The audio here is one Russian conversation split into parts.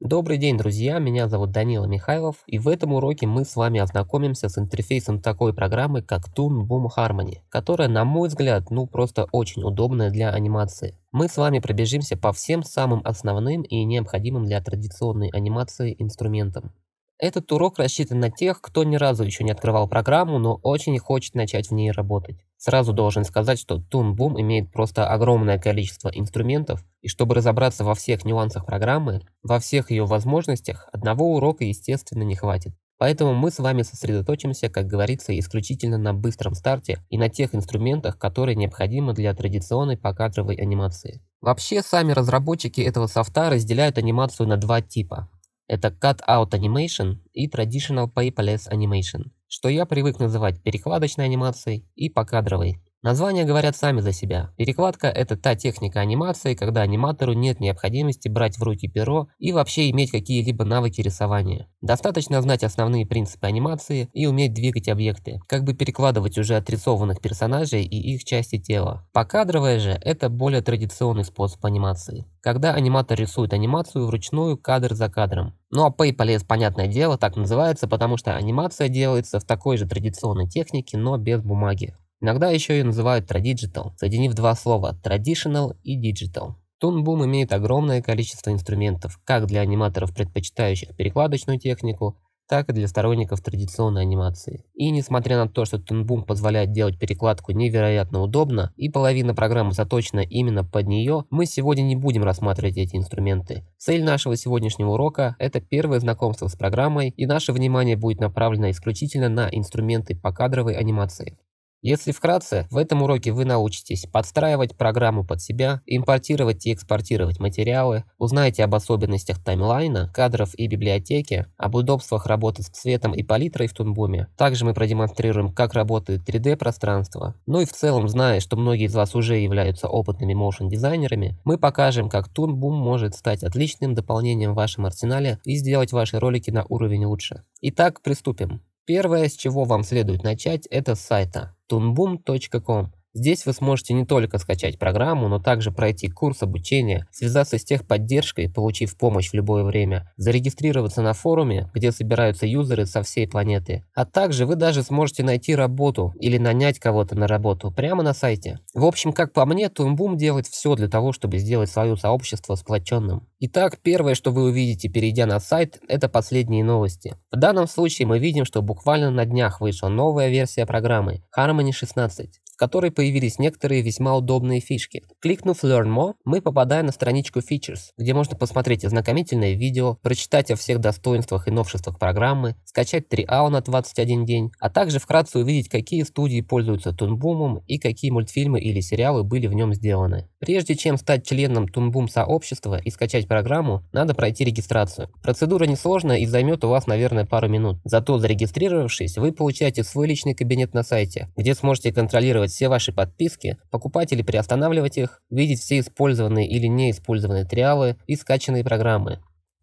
Добрый день, друзья, меня зовут Данила Михайлов, и в этом уроке мы с вами ознакомимся с интерфейсом такой программы, как Toon Boom Harmony, которая, на мой взгляд, ну просто очень удобная для анимации. Мы с вами пробежимся по всем самым основным и необходимым для традиционной анимации инструментам. Этот урок рассчитан на тех, кто ни разу еще не открывал программу, но очень хочет начать в ней работать. Сразу должен сказать, что Boom имеет просто огромное количество инструментов, и чтобы разобраться во всех нюансах программы, во всех ее возможностях, одного урока, естественно, не хватит. Поэтому мы с вами сосредоточимся, как говорится, исключительно на быстром старте и на тех инструментах, которые необходимы для традиционной покадровой анимации. Вообще, сами разработчики этого софта разделяют анимацию на два типа. Это Cut-Out Animation и Traditional Paperless Animation, что я привык называть перекладочной анимацией и покадровой. Названия говорят сами за себя. Перекладка – это та техника анимации, когда аниматору нет необходимости брать в руки перо и вообще иметь какие-либо навыки рисования. Достаточно знать основные принципы анимации и уметь двигать объекты, как бы перекладывать уже отрисованных персонажей и их части тела. Покадровая же – это более традиционный способ анимации, когда аниматор рисует анимацию вручную кадр за кадром. Ну а Paypaless, понятное дело, так называется, потому что анимация делается в такой же традиционной технике, но без бумаги. Иногда еще ее называют Tradigital, соединив два слова Traditional и Digital. Boom имеет огромное количество инструментов, как для аниматоров, предпочитающих перекладочную технику, так и для сторонников традиционной анимации. И несмотря на то, что Boom позволяет делать перекладку невероятно удобно, и половина программы заточена именно под нее, мы сегодня не будем рассматривать эти инструменты. Цель нашего сегодняшнего урока – это первое знакомство с программой, и наше внимание будет направлено исключительно на инструменты покадровой анимации. Если вкратце, в этом уроке вы научитесь подстраивать программу под себя, импортировать и экспортировать материалы, узнаете об особенностях таймлайна, кадров и библиотеки, об удобствах работы с цветом и палитрой в Тунбуме. Также мы продемонстрируем, как работает 3D-пространство. Ну и в целом, зная, что многие из вас уже являются опытными моушн-дизайнерами, мы покажем, как Тунбум может стать отличным дополнением в вашем арсенале и сделать ваши ролики на уровень лучше. Итак, приступим. Первое, с чего вам следует начать, это с сайта tunboom.com. Здесь вы сможете не только скачать программу, но также пройти курс обучения, связаться с техподдержкой, получив помощь в любое время, зарегистрироваться на форуме, где собираются юзеры со всей планеты. А также вы даже сможете найти работу или нанять кого-то на работу прямо на сайте. В общем, как по мне, Тунбум делает все для того, чтобы сделать свое сообщество сплоченным. Итак, первое, что вы увидите, перейдя на сайт, это последние новости. В данном случае мы видим, что буквально на днях вышла новая версия программы Harmony 16 которой появились некоторые весьма удобные фишки. Кликнув Learn More, мы попадаем на страничку Features, где можно посмотреть ознакомительное видео, прочитать о всех достоинствах и новшествах программы, скачать 3AO на 21 день, а также вкратце увидеть, какие студии пользуются Тунбумом и какие мультфильмы или сериалы были в нем сделаны. Прежде чем стать членом Тунбум сообщества и скачать программу, надо пройти регистрацию. Процедура несложная и займет у вас, наверное, пару минут. Зато зарегистрировавшись, вы получаете свой личный кабинет на сайте, где сможете контролировать все ваши подписки, покупать или приостанавливать их, видеть все использованные или неиспользованные триалы и скачанные программы.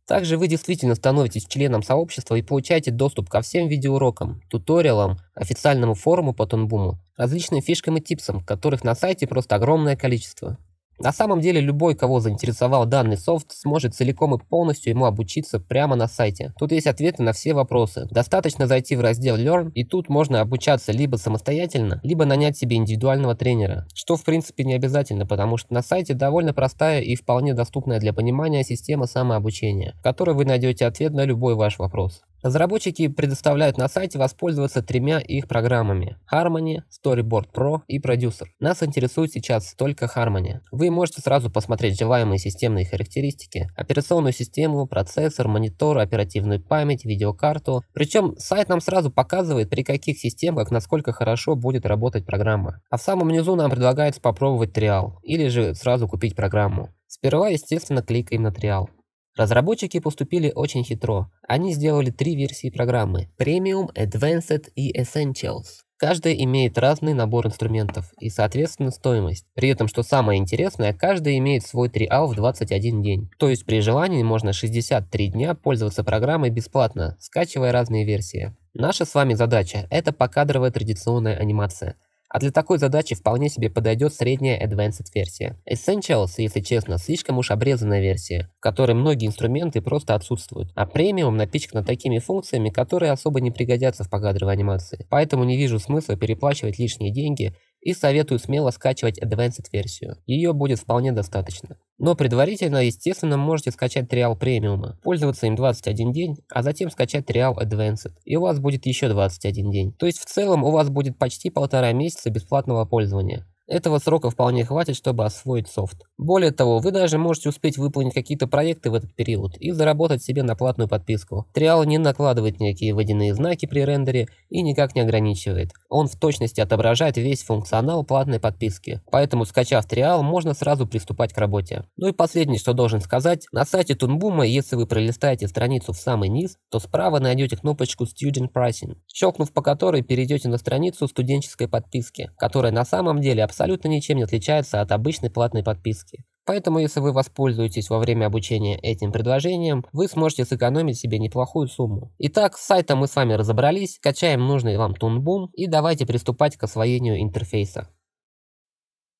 Также вы действительно становитесь членом сообщества и получаете доступ ко всем видеоурокам, туториалам, официальному форуму по Тонбуму, различным фишкам и типсам, которых на сайте просто огромное количество. На самом деле любой, кого заинтересовал данный софт, сможет целиком и полностью ему обучиться прямо на сайте. Тут есть ответы на все вопросы. Достаточно зайти в раздел Learn, и тут можно обучаться либо самостоятельно, либо нанять себе индивидуального тренера. Что в принципе не обязательно, потому что на сайте довольно простая и вполне доступная для понимания система самообучения, в которой вы найдете ответ на любой ваш вопрос. Разработчики предоставляют на сайте воспользоваться тремя их программами – Harmony, Storyboard Pro и Producer. Нас интересует сейчас только Harmony. Вы можете сразу посмотреть желаемые системные характеристики, операционную систему, процессор, монитор, оперативную память, видеокарту. Причем сайт нам сразу показывает, при каких системах насколько хорошо будет работать программа. А в самом низу нам предлагается попробовать триал, или же сразу купить программу. Сперва, естественно, кликаем на триал. Разработчики поступили очень хитро. Они сделали три версии программы – Premium, Advanced и Essentials. Каждая имеет разный набор инструментов и, соответственно, стоимость. При этом, что самое интересное, каждая имеет свой триал в 21 день. То есть при желании можно 63 дня пользоваться программой бесплатно, скачивая разные версии. Наша с вами задача – это покадровая традиционная анимация – А для такой задачи вполне себе подойдет средняя Advanced версия. Essentials, если честно, слишком уж обрезанная версия, в которой многие инструменты просто отсутствуют, а премиум напичкана такими функциями, которые особо не пригодятся в покадровой анимации. Поэтому не вижу смысла переплачивать лишние деньги и советую смело скачивать Advanced версию. Ее будет вполне достаточно. Но предварительно, естественно, можете скачать триал премиума, пользоваться им 21 день, а затем скачать триал Advanced, и у вас будет еще 21 день. То есть в целом у вас будет почти полтора месяца бесплатного пользования. Этого срока вполне хватит, чтобы освоить софт. Более того, вы даже можете успеть выполнить какие-то проекты в этот период и заработать себе на платную подписку. Триал не накладывает никакие водяные знаки при рендере и никак не ограничивает. Он в точности отображает весь функционал платной подписки. Поэтому, скачав Триал, можно сразу приступать к работе. Ну и последнее, что должен сказать. На сайте Тунбума, если вы пролистаете страницу в самый низ, то справа найдете кнопочку Student Pricing, щелкнув по которой перейдете на страницу студенческой подписки, которая на самом деле абсолютно абсолютно ничем не отличается от обычной платной подписки. Поэтому, если вы воспользуетесь во время обучения этим предложением, вы сможете сэкономить себе неплохую сумму. Итак, с сайтом мы с вами разобрались, качаем нужный вам Тунбум и давайте приступать к освоению интерфейса.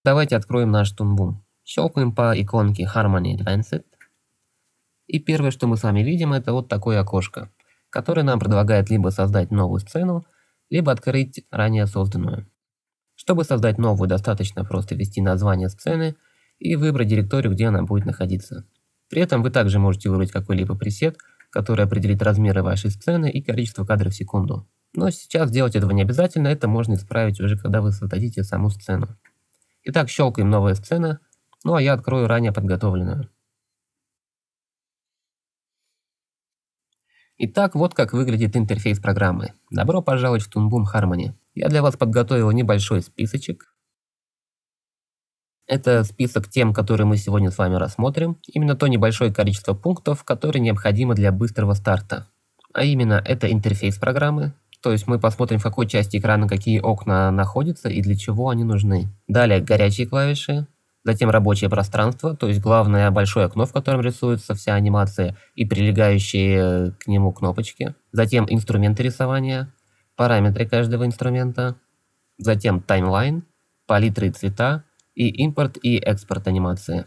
Давайте откроем наш Тунбум. Щелкаем по иконке Harmony Advanced. И первое, что мы с вами видим, это вот такое окошко, которое нам предлагает либо создать новую сцену, либо открыть ранее созданную. Чтобы создать новую, достаточно просто ввести название сцены и выбрать директорию, где она будет находиться. При этом вы также можете выбрать какой-либо пресет, который определит размеры вашей сцены и количество кадров в секунду. Но сейчас делать этого не обязательно, это можно исправить уже, когда вы создадите саму сцену. Итак, щелкаем «Новая сцена», ну а я открою ранее подготовленную. Итак, вот как выглядит интерфейс программы. Добро пожаловать в Toon Harmony. Я для вас подготовил небольшой списочек. Это список тем, которые мы сегодня с вами рассмотрим. Именно то небольшое количество пунктов, которые необходимы для быстрого старта. А именно, это интерфейс программы, то есть мы посмотрим, в какой части экрана какие окна находятся и для чего они нужны. Далее горячие клавиши, затем рабочее пространство, то есть главное большое окно, в котором рисуется вся анимация и прилегающие к нему кнопочки, затем инструменты рисования, параметры каждого инструмента, затем таймлайн, палитры и цвета и импорт и экспорт анимации.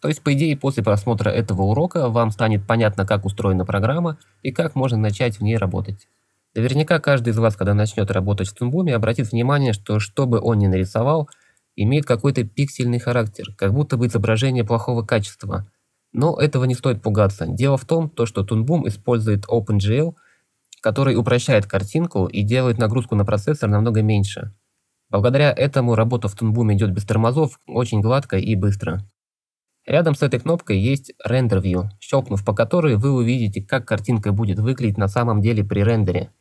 То есть, по идее, после просмотра этого урока вам станет понятно, как устроена программа и как можно начать в ней работать. Наверняка каждый из вас, когда начнет работать в Тунбуме, обратит внимание, что что бы он ни нарисовал – имеет какой-то пиксельный характер, как будто бы изображение плохого качества. Но этого не стоит пугаться. Дело в том, то, что Toonboom использует OpenGL, который упрощает картинку и делает нагрузку на процессор намного меньше. Благодаря этому работа в Toonboom идет без тормозов, очень гладко и быстро. Рядом с этой кнопкой есть Render View, щелкнув по которой вы увидите, как картинка будет выглядеть на самом деле при рендере.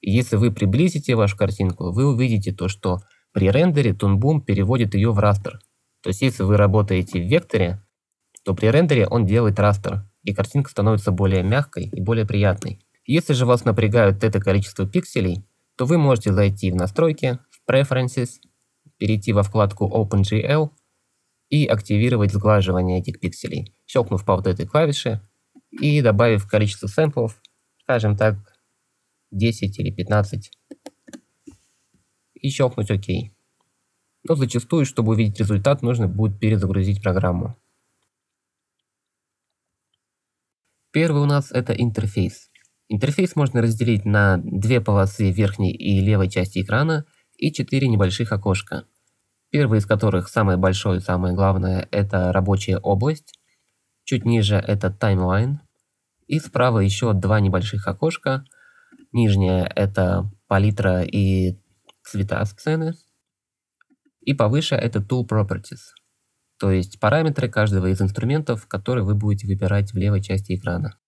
И если вы приблизите вашу картинку, вы увидите то, что при рендере Toonboom переводит ее в растер. То есть если вы работаете в векторе, то при рендере он делает растер, и картинка становится более мягкой и более приятной. Если же вас напрягают это количество пикселей, то вы можете зайти в настройки, в Preferences, перейти во вкладку OpenGL и активировать сглаживание этих пикселей, щелкнув по вот этой клавише и добавив количество сэмплов, скажем так, 10 или 15 и щелкнуть ОК. Но зачастую, чтобы увидеть результат, нужно будет перезагрузить программу. Первый у нас это интерфейс. Интерфейс можно разделить на две полосы верхней и левой части экрана и четыре небольших окошка. Первый из которых, самое большое и самое главное, это рабочая область. Чуть ниже это таймлайн. И справа еще два небольших окошка. Нижняя это палитра и цвета сцены. И повыше это Tool Properties, то есть параметры каждого из инструментов, которые вы будете выбирать в левой части экрана.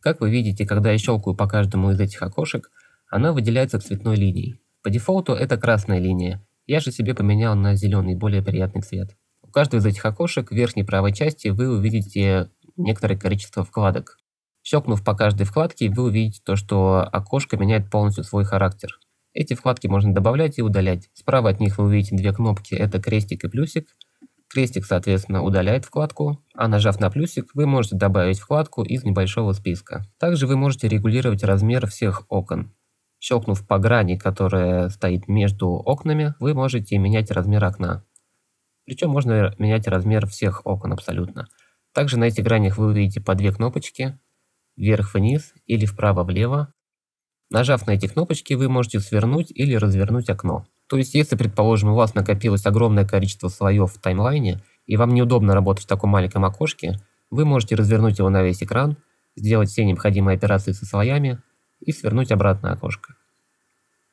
Как вы видите, когда я щелкаю по каждому из этих окошек, она выделяется цветной линией. По дефолту это красная линия, я же себе поменял на зеленый, более приятный цвет. У каждого из этих окошек в верхней правой части вы увидите некоторое количество вкладок. Щелкнув по каждой вкладке, вы увидите то, что окошко меняет полностью свой характер. Эти вкладки можно добавлять и удалять. Справа от них вы увидите две кнопки, это крестик и плюсик. Крестик, соответственно, удаляет вкладку, а нажав на плюсик, вы можете добавить вкладку из небольшого списка. Также вы можете регулировать размер всех окон. Щелкнув по грани, которая стоит между окнами, вы можете менять размер окна. Причем можно менять размер всех окон абсолютно. Также на этих гранях вы увидите по две кнопочки, вверх-вниз или вправо-влево. Нажав на эти кнопочки, вы можете свернуть или развернуть окно. То есть, если, предположим, у вас накопилось огромное количество слоев в таймлайне, и вам неудобно работать в таком маленьком окошке, вы можете развернуть его на весь экран, сделать все необходимые операции со слоями и свернуть обратно окошко.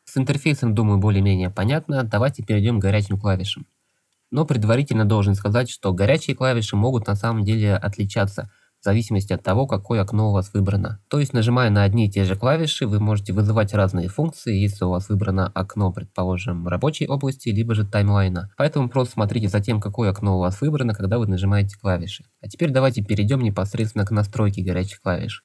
С интерфейсом, думаю, более-менее понятно, давайте перейдем к горячим клавишам. Но предварительно должен сказать, что горячие клавиши могут на самом деле отличаться в зависимости от того, какое окно у вас выбрано. То есть, нажимая на одни и те же клавиши, вы можете вызывать разные функции, если у вас выбрано окно, предположим, рабочей области, либо же таймлайна. Поэтому просто смотрите за тем, какое окно у вас выбрано, когда вы нажимаете клавиши. А теперь давайте перейдем непосредственно к настройке горячих клавиш.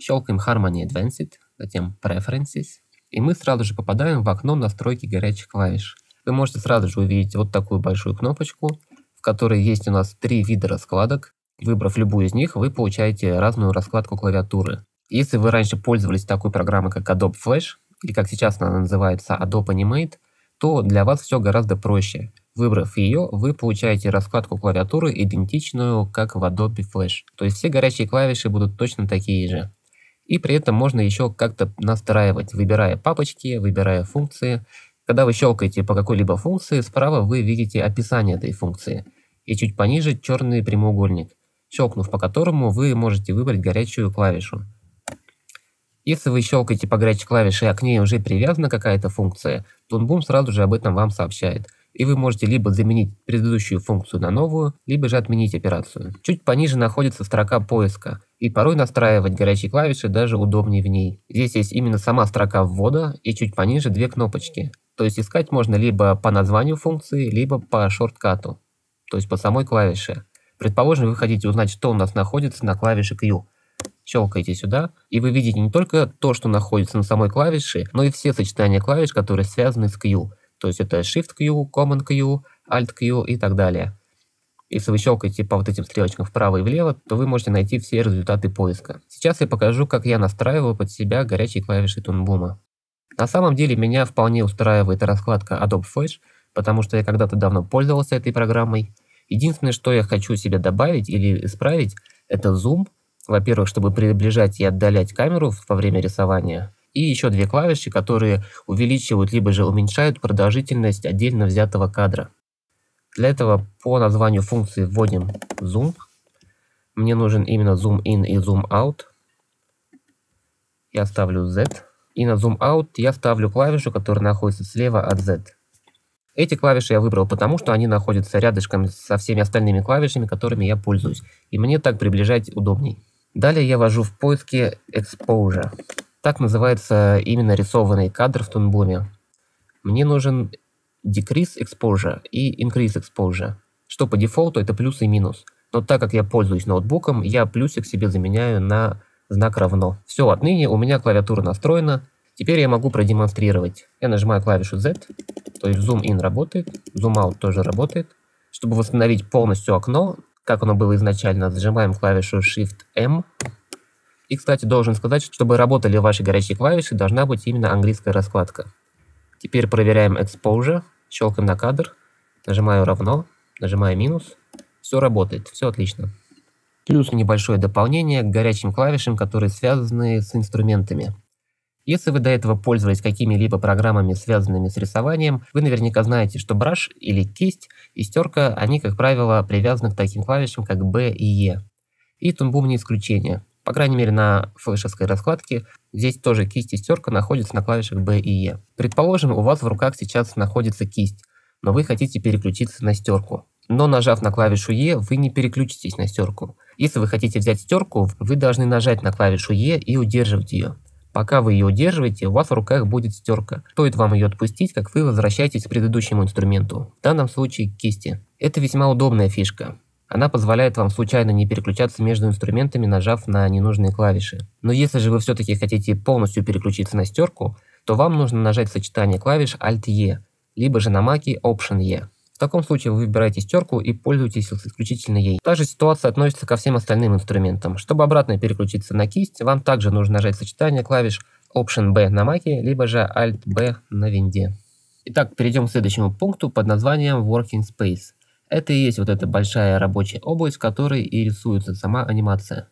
Щелкаем Harmony Advanced, затем Preferences, и мы сразу же попадаем в окно настройки горячих клавиш. Вы можете сразу же увидеть вот такую большую кнопочку, в которой есть у нас три вида раскладок. Выбрав любую из них, вы получаете разную раскладку клавиатуры. Если вы раньше пользовались такой программой, как Adobe Flash, или как сейчас она называется Adobe Animate, то для вас все гораздо проще. Выбрав ее, вы получаете раскладку клавиатуры идентичную, как в Adobe Flash. То есть все горячие клавиши будут точно такие же. И при этом можно еще как-то настраивать, выбирая папочки, выбирая функции. Когда вы щелкаете по какой-либо функции, справа вы видите описание этой функции. И чуть пониже черный прямоугольник щелкнув по которому вы можете выбрать горячую клавишу. Если вы щелкаете по горячей клавише, а к ней уже привязана какая-то функция, Toonboom сразу же об этом вам сообщает. И вы можете либо заменить предыдущую функцию на новую, либо же отменить операцию. Чуть пониже находится строка поиска, и порой настраивать горячие клавиши даже удобнее в ней. Здесь есть именно сама строка ввода и чуть пониже две кнопочки. То есть искать можно либо по названию функции, либо по шорткату, то есть по самой клавише. Предположим, вы хотите узнать, что у нас находится на клавише Q. Щелкаете сюда, и вы видите не только то, что находится на самой клавише, но и все сочетания клавиш, которые связаны с Q. То есть это Shift Q, Command Q, Alt Q и так далее. Если вы щелкаете по вот этим стрелочкам вправо и влево, то вы можете найти все результаты поиска. Сейчас я покажу, как я настраиваю под себя горячие клавиши Тунбума. На самом деле меня вполне устраивает раскладка Adobe Flash, потому что я когда-то давно пользовался этой программой, Единственное, что я хочу себе добавить или исправить, это зум. Во-первых, чтобы приближать и отдалять камеру во время рисования. И еще две клавиши, которые увеличивают либо же уменьшают продолжительность отдельно взятого кадра. Для этого по названию функции вводим zoom. Мне нужен именно zoom in и zoom out. Я ставлю Z. И на zoom out я ставлю клавишу, которая находится слева от Z. Эти клавиши я выбрал потому, что они находятся рядышком со всеми остальными клавишами, которыми я пользуюсь. И мне так приближать удобней. Далее я ввожу в поиске Exposure. Так называется именно рисованный кадр в Тунбуме. Мне нужен Decrease Exposure и Increase Exposure. Что по дефолту это плюс и минус. Но так как я пользуюсь ноутбуком, я плюсик себе заменяю на знак равно. Все, отныне у меня клавиатура настроена. Теперь я могу продемонстрировать. Я нажимаю клавишу Z, то есть Zoom In работает, Zoom Out тоже работает. Чтобы восстановить полностью окно, как оно было изначально, зажимаем клавишу Shift-M. И, кстати, должен сказать, чтобы работали ваши горячие клавиши, должна быть именно английская раскладка. Теперь проверяем Exposure, щелкаем на кадр, нажимаю равно, нажимаю минус. Все работает, все отлично. Плюс небольшое дополнение к горячим клавишам, которые связаны с инструментами. Если вы до этого пользовались какими-либо программами, связанными с рисованием, вы наверняка знаете, что браш или кисть и стерка, они, как правило, привязаны к таким клавишам, как B и E. И Toonboom не исключение. По крайней мере, на флешевской раскладке здесь тоже кисть и стерка находятся на клавишах B и E. Предположим, у вас в руках сейчас находится кисть, но вы хотите переключиться на стерку. Но нажав на клавишу E, вы не переключитесь на стерку. Если вы хотите взять стерку, вы должны нажать на клавишу E и удерживать ее. Пока вы ее удерживаете, у вас в руках будет стерка. Стоит вам ее отпустить, как вы возвращаетесь к предыдущему инструменту, в данном случае к кисти. Это весьма удобная фишка. Она позволяет вам случайно не переключаться между инструментами, нажав на ненужные клавиши. Но если же вы все-таки хотите полностью переключиться на стерку, то вам нужно нажать сочетание клавиш Alt-E, либо же на Маке Option-E. В таком случае вы выбираете стерку и пользуетесь исключительно ей. Та же ситуация относится ко всем остальным инструментам. Чтобы обратно переключиться на кисть, вам также нужно нажать сочетание клавиш Option-B на Mac, либо же Alt-B на винде. Итак, перейдем к следующему пункту под названием Working Space. Это и есть вот эта большая рабочая область, в которой и рисуется сама анимация.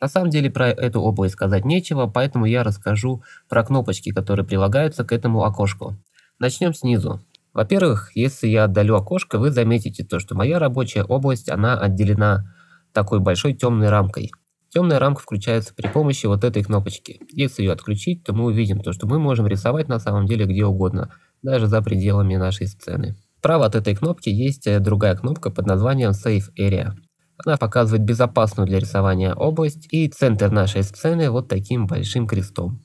На самом деле про эту область сказать нечего, поэтому я расскажу про кнопочки, которые прилагаются к этому окошку. Начнем снизу. Во-первых, если я отдалю окошко, вы заметите то, что моя рабочая область, она отделена такой большой темной рамкой. Темная рамка включается при помощи вот этой кнопочки. Если ее отключить, то мы увидим то, что мы можем рисовать на самом деле где угодно, даже за пределами нашей сцены. Справа от этой кнопки есть э, другая кнопка под названием Save Area. Она показывает безопасную для рисования область и центр нашей сцены вот таким большим крестом.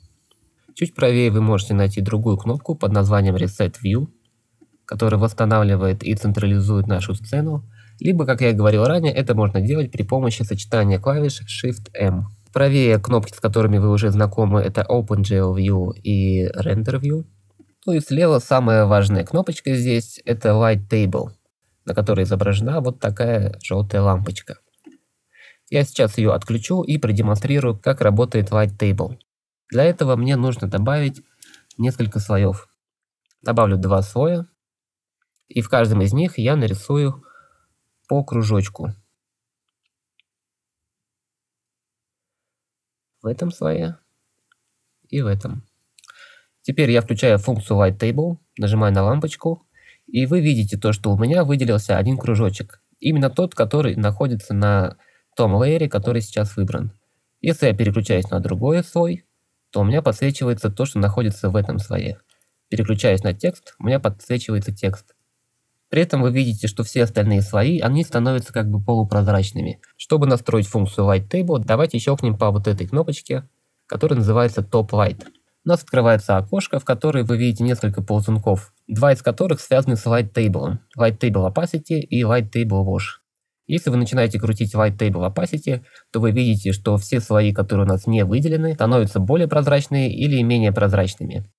Чуть правее вы можете найти другую кнопку под названием Reset View, которая восстанавливает и централизует нашу сцену, либо, как я говорил ранее, это можно делать при помощи сочетания клавиш Shift-M. Правее кнопки, с которыми вы уже знакомы, это OpenGL View и Render View. Ну и слева самая важная кнопочка здесь, это Light Table, на которой изображена вот такая желтая лампочка. Я сейчас ее отключу и продемонстрирую, как работает Light Table. Для этого мне нужно добавить несколько слоев. Добавлю два слоя, и в каждом из них я нарисую по кружочку. В этом слое и в этом. Теперь я включаю функцию Light Table, нажимаю на лампочку, и вы видите то, что у меня выделился один кружочек. Именно тот, который находится на том лейере, который сейчас выбран. Если я переключаюсь на другой слой, то у меня подсвечивается то, что находится в этом слое. Переключаясь на текст, у меня подсвечивается текст. При этом вы видите, что все остальные слои, они становятся как бы полупрозрачными. Чтобы настроить функцию Light Table, давайте щелкнем по вот этой кнопочке, которая называется Top Light. У нас открывается окошко, в которое вы видите несколько ползунков, два из которых связаны с Light Table. Light Table Opacity и Light Table Wash. Если вы начинаете крутить White Table Opacity, то вы видите, что все слои, которые у нас не выделены, становятся более прозрачными или менее прозрачными.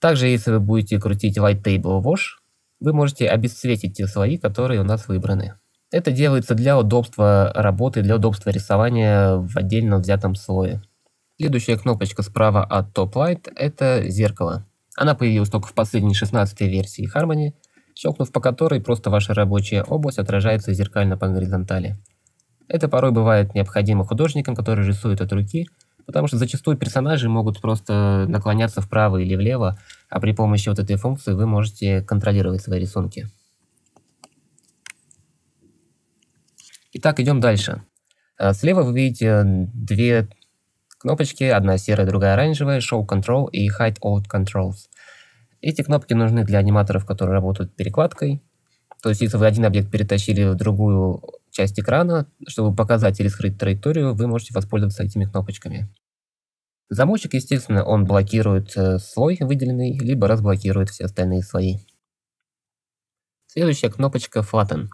Также, если вы будете крутить White Table Wash, вы можете обесцветить те слои, которые у нас выбраны. Это делается для удобства работы, для удобства рисования в отдельно взятом слое. Следующая кнопочка справа от Top Light – это зеркало. Она появилась только в последней 16 версии Harmony – щелкнув по которой просто ваша рабочая область отражается зеркально по горизонтали. Это порой бывает необходимо художникам, которые рисуют от руки, потому что зачастую персонажи могут просто наклоняться вправо или влево, а при помощи вот этой функции вы можете контролировать свои рисунки. Итак, идем дальше. А, слева вы видите две кнопочки, одна серая, другая оранжевая, Show Control и Hide All Controls. Эти кнопки нужны для аниматоров, которые работают перекладкой. То есть, если вы один объект перетащили в другую часть экрана, чтобы показать или скрыть траекторию, вы можете воспользоваться этими кнопочками. Замочек, естественно, он блокирует э, слой выделенный, либо разблокирует все остальные слои. Следующая кнопочка Flatten.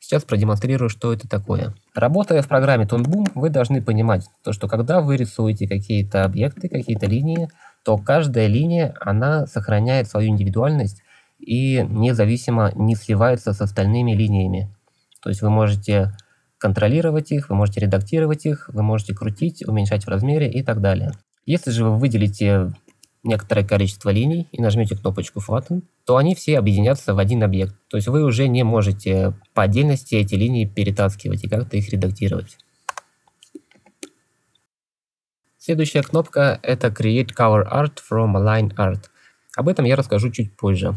Сейчас продемонстрирую, что это такое. Работая в программе Toon Boom, вы должны понимать, то, что когда вы рисуете какие-то объекты, какие-то линии, то каждая линия, она сохраняет свою индивидуальность и независимо не сливается с остальными линиями. То есть вы можете контролировать их, вы можете редактировать их, вы можете крутить, уменьшать в размере и так далее. Если же вы выделите некоторое количество линий и нажмете кнопочку Flatten, то они все объединятся в один объект. То есть вы уже не можете по отдельности эти линии перетаскивать и как-то их редактировать. Следующая кнопка это Create Cover Art from Align Art. Об этом я расскажу чуть позже.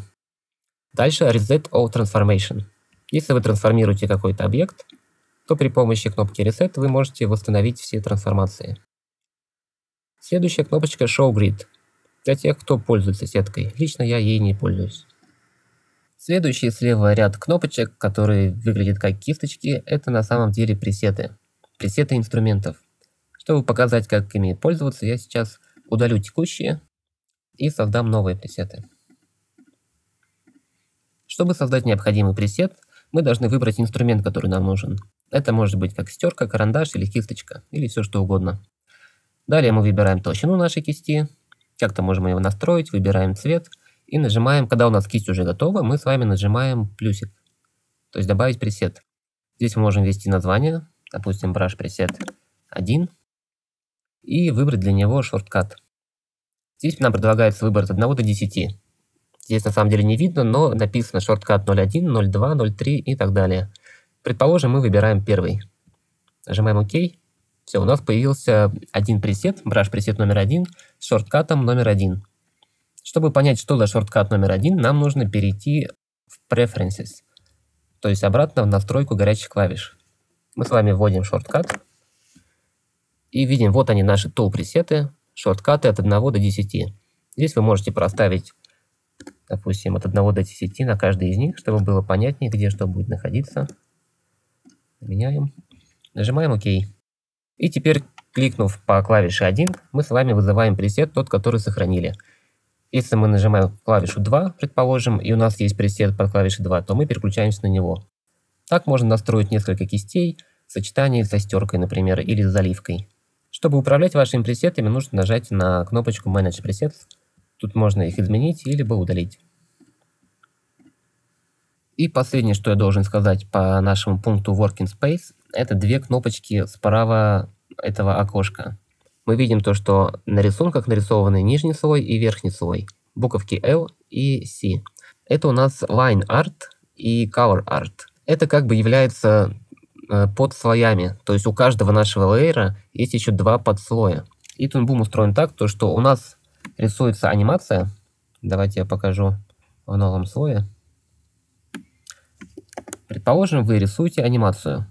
Дальше Reset All Transformation. Если вы трансформируете какой-то объект, то при помощи кнопки Reset вы можете восстановить все трансформации. Следующая кнопочка Show Grid для тех, кто пользуется сеткой. Лично я ей не пользуюсь. Следующий слева ряд кнопочек, которые выглядят как кисточки, это на самом деле пресеты. Пресеты инструментов. Чтобы показать, как ими пользоваться, я сейчас удалю текущие и создам новые пресеты. Чтобы создать необходимый пресет, мы должны выбрать инструмент, который нам нужен. Это может быть как стерка, карандаш или кисточка, или все что угодно. Далее мы выбираем толщину нашей кисти, как-то можем его настроить, выбираем цвет и нажимаем, когда у нас кисть уже готова, мы с вами нажимаем плюсик, то есть добавить пресет. Здесь мы можем ввести название, допустим, brush preset 1, и выбрать для него шорткат. Здесь нам предлагается выбор от 1 до 10. Здесь на самом деле не видно, но написано шорткат 01, 02, 03 и так далее. Предположим, мы выбираем первый. Нажимаем ОК. Все, у нас появился один пресет, браш пресет номер один с шорткатом номер один. Чтобы понять, что за шорткат номер один, нам нужно перейти в Preferences, то есть обратно в настройку горячих клавиш. Мы с вами вводим шорткат и видим, вот они наши tool пресеты, шорткаты от 1 до 10. Здесь вы можете проставить, допустим, от 1 до 10 на каждый из них, чтобы было понятнее, где что будет находиться. Меняем. Нажимаем ОК. И теперь, кликнув по клавише 1, мы с вами вызываем пресет, тот, который сохранили. Если мы нажимаем клавишу 2, предположим, и у нас есть пресет под клавишей 2, то мы переключаемся на него. Так можно настроить несколько кистей, сочетание со стеркой, например, или с заливкой. Чтобы управлять вашими пресетами, нужно нажать на кнопочку Manage Presets. Тут можно их изменить или удалить. И последнее, что я должен сказать по нашему пункту Working Space, это две кнопочки справа этого окошка. Мы видим то, что на рисунках нарисованы нижний слой и верхний слой, буковки L и C. Это у нас Line Art и Color Art. Это как бы является э, под слоями, то есть у каждого нашего лейера есть еще два подслоя. И Toonboom устроен так, то, что у нас рисуется анимация. Давайте я покажу в новом слое. Предположим, вы рисуете анимацию,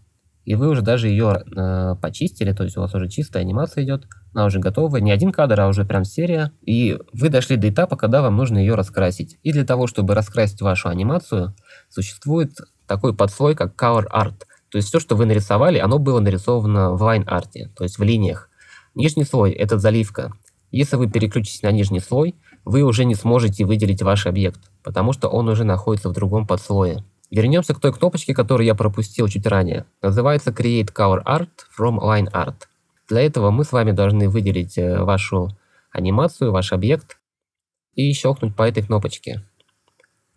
и вы уже даже ее э, почистили, то есть у вас уже чистая анимация идет, она уже готова, не один кадр, а уже прям серия, и вы дошли до этапа, когда вам нужно ее раскрасить. И для того, чтобы раскрасить вашу анимацию, существует такой подслой, как Color Art. То есть все, что вы нарисовали, оно было нарисовано в line арте, то есть в линиях. Нижний слой – это заливка. Если вы переключитесь на нижний слой, вы уже не сможете выделить ваш объект, потому что он уже находится в другом подслое. Вернемся к той кнопочке, которую я пропустил чуть ранее. Называется Create Color Art from Line Art. Для этого мы с вами должны выделить э, вашу анимацию, ваш объект и щелкнуть по этой кнопочке.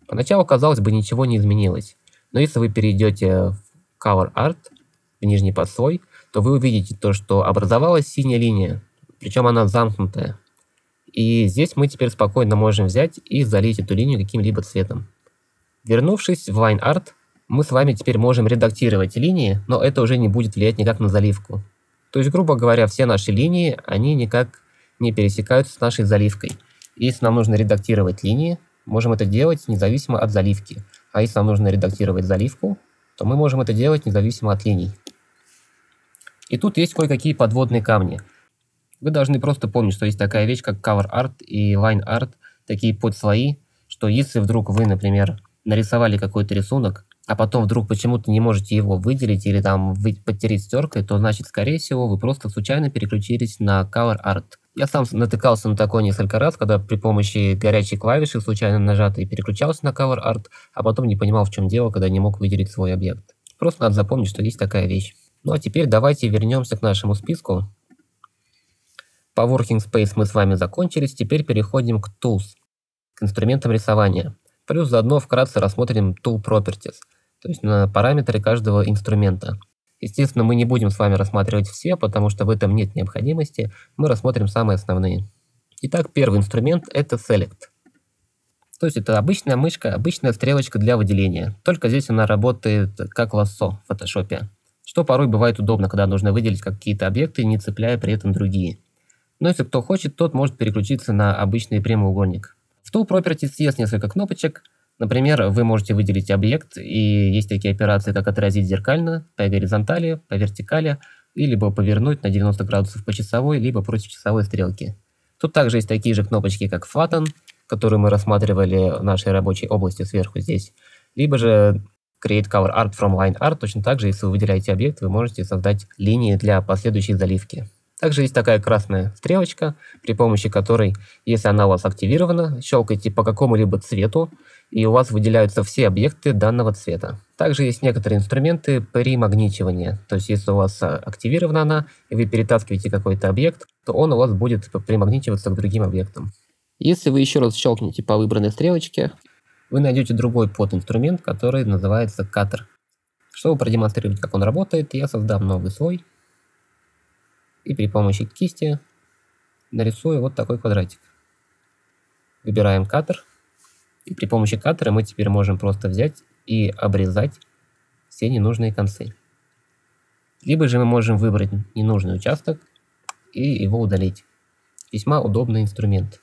Поначалу, казалось бы, ничего не изменилось. Но если вы перейдете в Color Art, в нижний подслой, то вы увидите то, что образовалась синяя линия, причем она замкнутая. И здесь мы теперь спокойно можем взять и залить эту линию каким-либо цветом. Вернувшись в Line Art, мы с вами теперь можем редактировать линии, но это уже не будет влиять никак на заливку. То есть, грубо говоря, все наши линии, они никак не пересекаются с нашей заливкой. Если нам нужно редактировать линии, можем это делать независимо от заливки. А если нам нужно редактировать заливку, то мы можем это делать независимо от линий. И тут есть кое-какие подводные камни. Вы должны просто помнить, что есть такая вещь, как Cover Art и Line Art, такие подслои, что если вдруг вы, например, нарисовали какой-то рисунок, а потом вдруг почему-то не можете его выделить или там потереть стеркой, то значит, скорее всего, вы просто случайно переключились на Color Art. Я сам натыкался на такое несколько раз, когда при помощи горячей клавиши случайно нажатой переключался на Color Art, а потом не понимал, в чем дело, когда не мог выделить свой объект. Просто надо запомнить, что есть такая вещь. Ну а теперь давайте вернемся к нашему списку. По Working Space мы с вами закончились, теперь переходим к Tools, к инструментам рисования. Плюс заодно вкратце рассмотрим Tool Properties, то есть на параметры каждого инструмента. Естественно, мы не будем с вами рассматривать все, потому что в этом нет необходимости, мы рассмотрим самые основные. Итак, первый инструмент – это Select. То есть это обычная мышка, обычная стрелочка для выделения, только здесь она работает как лассо в Photoshop, что порой бывает удобно, когда нужно выделить какие-то объекты, не цепляя при этом другие. Но если кто хочет, тот может переключиться на обычный прямоугольник. В Tool Properties есть несколько кнопочек. Например, вы можете выделить объект, и есть такие операции, как отразить зеркально, по горизонтали, по вертикали, и либо повернуть на 90 градусов по часовой, либо против часовой стрелки. Тут также есть такие же кнопочки, как Flatten, которые мы рассматривали в нашей рабочей области сверху здесь, либо же Create Cover Art from Line Art. Точно так же, если вы выделяете объект, вы можете создать линии для последующей заливки. Также есть такая красная стрелочка, при помощи которой, если она у вас активирована, щелкайте по какому-либо цвету, и у вас выделяются все объекты данного цвета. Также есть некоторые инструменты примагничивания. То есть, если у вас а, активирована она, и вы перетаскиваете какой-то объект, то он у вас будет примагничиваться к другим объектам. Если вы еще раз щелкнете по выбранной стрелочке, вы найдете другой подинструмент, который называется Cutter. Чтобы продемонстрировать, как он работает, я создам новый слой и при помощи кисти нарисую вот такой квадратик. Выбираем катер. И при помощи катера мы теперь можем просто взять и обрезать все ненужные концы. Либо же мы можем выбрать ненужный участок и его удалить. Весьма удобный инструмент.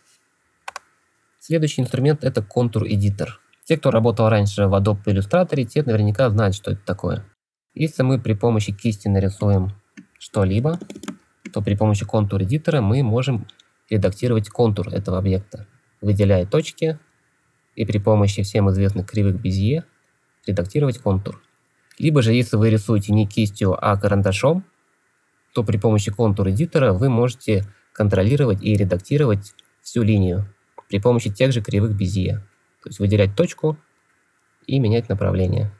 Следующий инструмент это контур-эдитор. Те, кто работал раньше в Adobe Illustrator, те наверняка знают, что это такое. Если мы при помощи кисти нарисуем что-либо, то при помощи контур-эдитора мы можем редактировать контур этого объекта, выделяя точки и при помощи всем известных кривых Безье редактировать контур. Либо же, если вы рисуете не кистью, а карандашом, то при помощи контур-эдитора вы можете контролировать и редактировать всю линию при помощи тех же кривых Безье. То есть выделять точку и менять направление.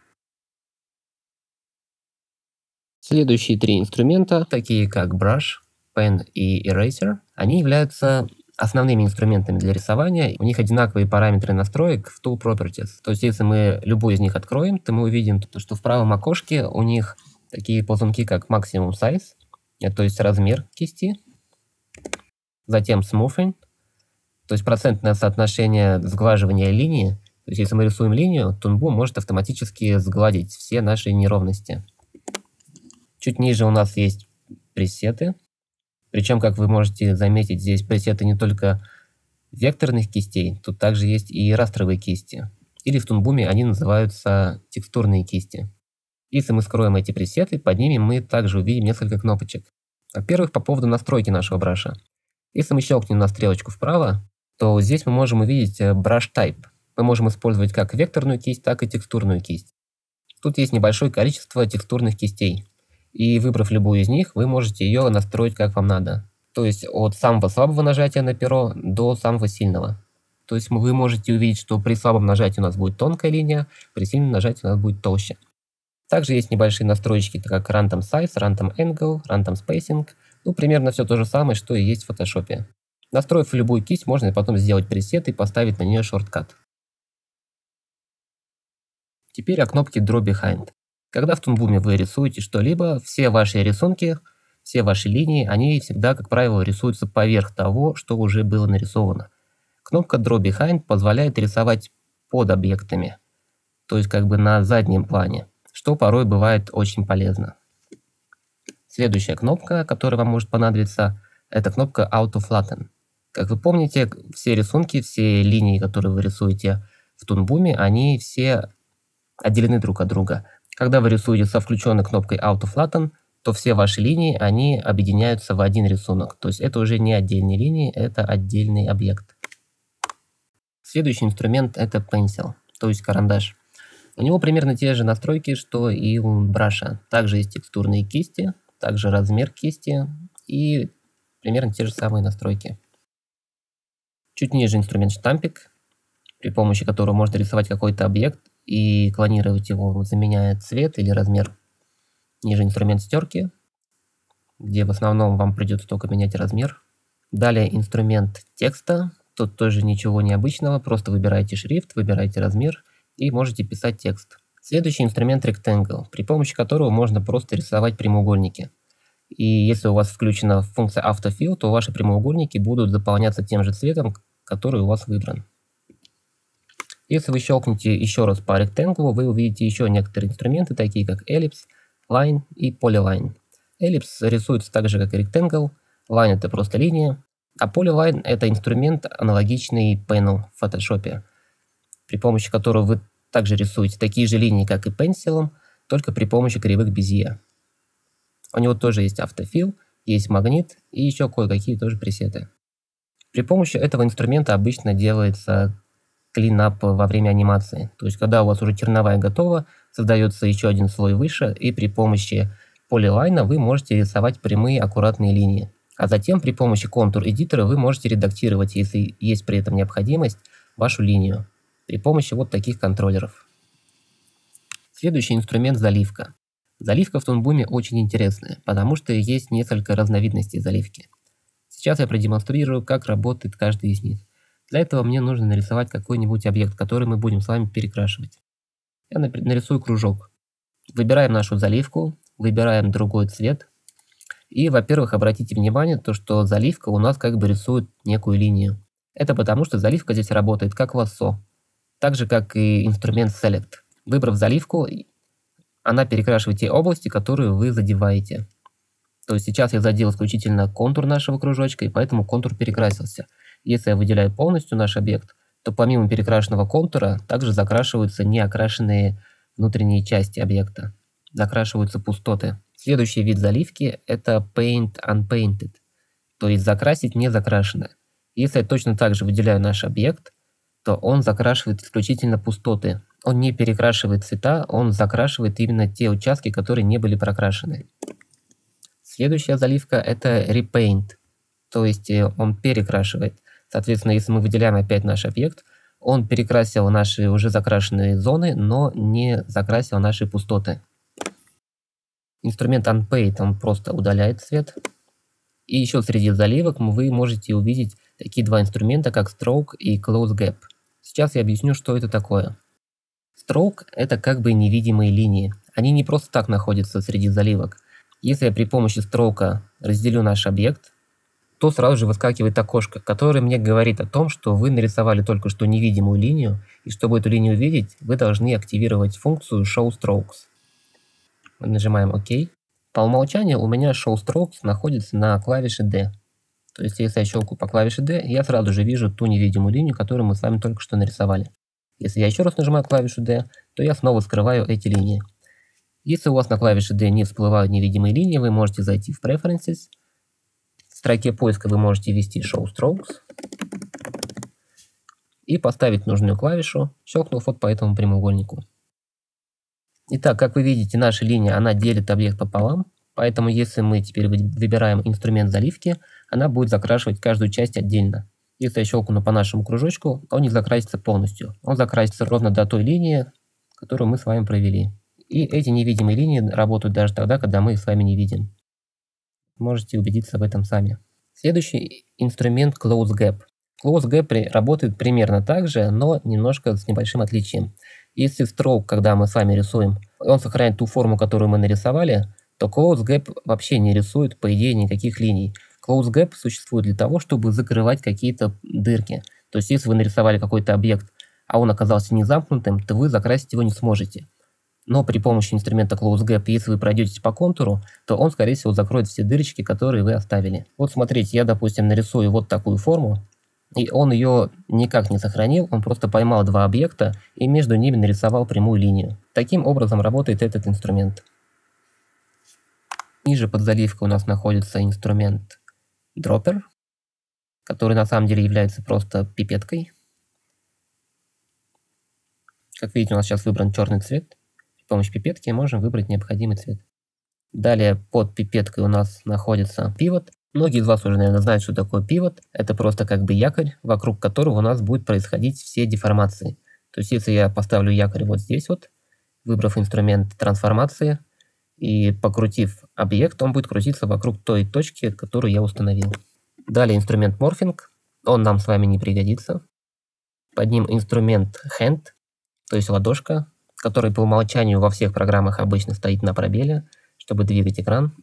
Следующие три инструмента, такие как Brush, Pen и Eraser, они являются основными инструментами для рисования. У них одинаковые параметры настроек в Tool Properties. То есть, если мы любой из них откроем, то мы увидим, что в правом окошке у них такие ползунки, как Maximum Size, то есть размер кисти, затем Smoothing, то есть процентное соотношение сглаживания линии. То есть, если мы рисуем линию, Tunbu может автоматически сгладить все наши неровности. Чуть ниже у нас есть пресеты, причем, как вы можете заметить, здесь пресеты не только векторных кистей, тут также есть и растровые кисти. Или в Тунбуме они называются текстурные кисти. Если мы скроем эти пресеты, под ними мы также увидим несколько кнопочек. Во-первых, по поводу настройки нашего браша. Если мы щелкнем на стрелочку вправо, то здесь мы можем увидеть э, Brush Type. Мы можем использовать как векторную кисть, так и текстурную кисть. Тут есть небольшое количество текстурных кистей и выбрав любую из них, вы можете ее настроить как вам надо. То есть от самого слабого нажатия на перо до самого сильного. То есть вы можете увидеть, что при слабом нажатии у нас будет тонкая линия, при сильном нажатии у нас будет толще. Также есть небольшие настройки, как Random Size, Random Angle, Random Spacing. Ну, примерно все то же самое, что и есть в фотошопе. Настроив любую кисть, можно потом сделать пресет и поставить на нее шорткат. Теперь о кнопке Draw Behind. Когда в Тунбуме вы рисуете что-либо, все ваши рисунки, все ваши линии, они всегда, как правило, рисуются поверх того, что уже было нарисовано. Кнопка Draw Behind позволяет рисовать под объектами, то есть как бы на заднем плане, что порой бывает очень полезно. Следующая кнопка, которая вам может понадобиться, это кнопка Auto Flatten. Как вы помните, все рисунки, все линии, которые вы рисуете в Тунбуме, они все отделены друг от друга. Когда вы рисуете со включенной кнопкой Auto Flatten, то все ваши линии, они объединяются в один рисунок. То есть это уже не отдельные линии, это отдельный объект. Следующий инструмент это Pencil, то есть карандаш. У него примерно те же настройки, что и у браша. Также есть текстурные кисти, также размер кисти и примерно те же самые настройки. Чуть ниже инструмент штампик, при помощи которого можно рисовать какой-то объект и клонировать его, заменяя цвет или размер. Ниже инструмент стерки, где в основном вам придется только менять размер. Далее инструмент текста. Тут тоже ничего необычного, просто выбираете шрифт, выбираете размер и можете писать текст. Следующий инструмент Rectangle, при помощи которого можно просто рисовать прямоугольники. И если у вас включена функция Autofill, то ваши прямоугольники будут заполняться тем же цветом, который у вас выбран. Если вы щелкнете еще раз по Rectangle, вы увидите еще некоторые инструменты, такие как Ellipse, Line и Polyline. Ellipse рисуется так же, как и Rectangle, Line это просто линия, а Polyline это инструмент, аналогичный Panel в Photoshop, при помощи которого вы также рисуете такие же линии, как и пенсилом, только при помощи кривых Безье. У него тоже есть автофил, есть магнит и еще кое-какие тоже пресеты. При помощи этого инструмента обычно делается клинап во время анимации. То есть, когда у вас уже черновая готова, создается еще один слой выше, и при помощи полилайна вы можете рисовать прямые аккуратные линии. А затем при помощи контур-эдитора вы можете редактировать, если есть при этом необходимость, вашу линию при помощи вот таких контроллеров. Следующий инструмент – заливка. Заливка в Тунбуме очень интересная, потому что есть несколько разновидностей заливки. Сейчас я продемонстрирую, как работает каждый из них. Для этого мне нужно нарисовать какой-нибудь объект, который мы будем с вами перекрашивать. Я нарисую кружок. Выбираем нашу заливку, выбираем другой цвет. И, во-первых, обратите внимание, то, что заливка у нас как бы рисует некую линию. Это потому, что заливка здесь работает как лассо, так же, как и инструмент Select. Выбрав заливку, она перекрашивает те области, которые вы задеваете. То есть сейчас я задел исключительно контур нашего кружочка, и поэтому контур перекрасился. Если я выделяю полностью наш объект, то помимо перекрашенного контура также закрашиваются неокрашенные внутренние части объекта. Закрашиваются пустоты. Следующий вид заливки – это Paint Unpainted, то есть закрасить не закрашенное. Если я точно так же выделяю наш объект, то он закрашивает исключительно пустоты. Он не перекрашивает цвета, он закрашивает именно те участки, которые не были прокрашены. Следующая заливка – это Repaint, то есть э, он перекрашивает. Соответственно, если мы выделяем опять наш объект, он перекрасил наши уже закрашенные зоны, но не закрасил наши пустоты. Инструмент Unpaid, он просто удаляет цвет. И еще среди заливок вы можете увидеть такие два инструмента, как Stroke и Close Gap. Сейчас я объясню, что это такое. Stroke – это как бы невидимые линии. Они не просто так находятся среди заливок. Если я при помощи строка разделю наш объект, то сразу же выскакивает окошко, которое мне говорит о том, что вы нарисовали только что невидимую линию, и чтобы эту линию увидеть, вы должны активировать функцию Show Strokes. Мы нажимаем ОК. По умолчанию у меня Show Strokes находится на клавише D. То есть, если я щелкаю по клавише D, я сразу же вижу ту невидимую линию, которую мы с вами только что нарисовали. Если я еще раз нажимаю клавишу D, то я снова скрываю эти линии. Если у вас на клавише D не всплывают невидимые линии, вы можете зайти в Preferences, строке поиска вы можете ввести Show Strokes и поставить нужную клавишу, щелкнув вот по этому прямоугольнику. Итак, как вы видите, наша линия, она делит объект пополам, поэтому если мы теперь выбираем инструмент заливки, она будет закрашивать каждую часть отдельно. Если я щелкну по нашему кружочку, он не закрасится полностью. Он закрасится ровно до той линии, которую мы с вами провели. И эти невидимые линии работают даже тогда, когда мы их с вами не видим. Можете убедиться в этом сами. Следующий инструмент Close Gap. Close Gap работает примерно так же, но немножко с небольшим отличием. Если stroke, когда мы с вами рисуем, он сохраняет ту форму, которую мы нарисовали, то Close Gap вообще не рисует, по идее, никаких линий. Close Gap существует для того, чтобы закрывать какие-то дырки. То есть, если вы нарисовали какой-то объект, а он оказался не замкнутым, то вы закрасить его не сможете. Но при помощи инструмента Close Gap, если вы пройдетесь по контуру, то он, скорее всего, закроет все дырочки, которые вы оставили. Вот смотрите, я, допустим, нарисую вот такую форму, и он ее никак не сохранил, он просто поймал два объекта и между ними нарисовал прямую линию. Таким образом работает этот инструмент. Ниже под заливкой у нас находится инструмент Dropper, который на самом деле является просто пипеткой. Как видите, у нас сейчас выбран черный цвет помощью пипетки можем выбрать необходимый цвет. Далее под пипеткой у нас находится пивот. Многие из вас уже, наверное, знают, что такое пивот. Это просто как бы якорь, вокруг которого у нас будет происходить все деформации. То есть если я поставлю якорь вот здесь вот, выбрав инструмент трансформации и покрутив объект, он будет крутиться вокруг той точки, которую я установил. Далее инструмент морфинг, он нам с вами не пригодится. Под ним инструмент hand, то есть ладошка, который по умолчанию во всех программах обычно стоит на пробеле, чтобы двигать экран.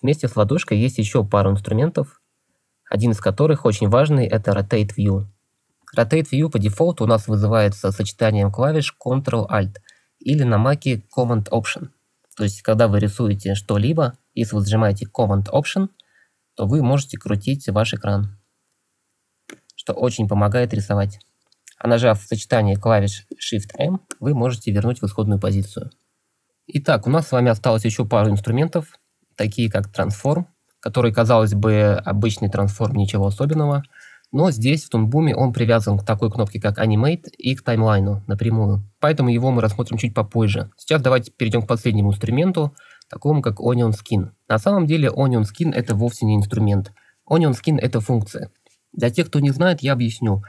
Вместе с ладошкой есть еще пару инструментов, один из которых очень важный – это Rotate View. Rotate View по дефолту у нас вызывается сочетанием клавиш Ctrl-Alt или на Mac Command-Option. То есть, когда вы рисуете что-либо, если вы сжимаете Command-Option, то вы можете крутить ваш экран, что очень помогает рисовать а нажав сочетание клавиш Shift-M, вы можете вернуть в исходную позицию. Итак, у нас с вами осталось еще пару инструментов, такие как Transform, который, казалось бы, обычный трансформ, ничего особенного, но здесь, в Тунбуме, он привязан к такой кнопке, как Animate и к таймлайну напрямую. Поэтому его мы рассмотрим чуть попозже. Сейчас давайте перейдем к последнему инструменту, такому как Onion Skin. На самом деле Onion Skin это вовсе не инструмент. Onion Skin это функция. Для тех, кто не знает, я объясню.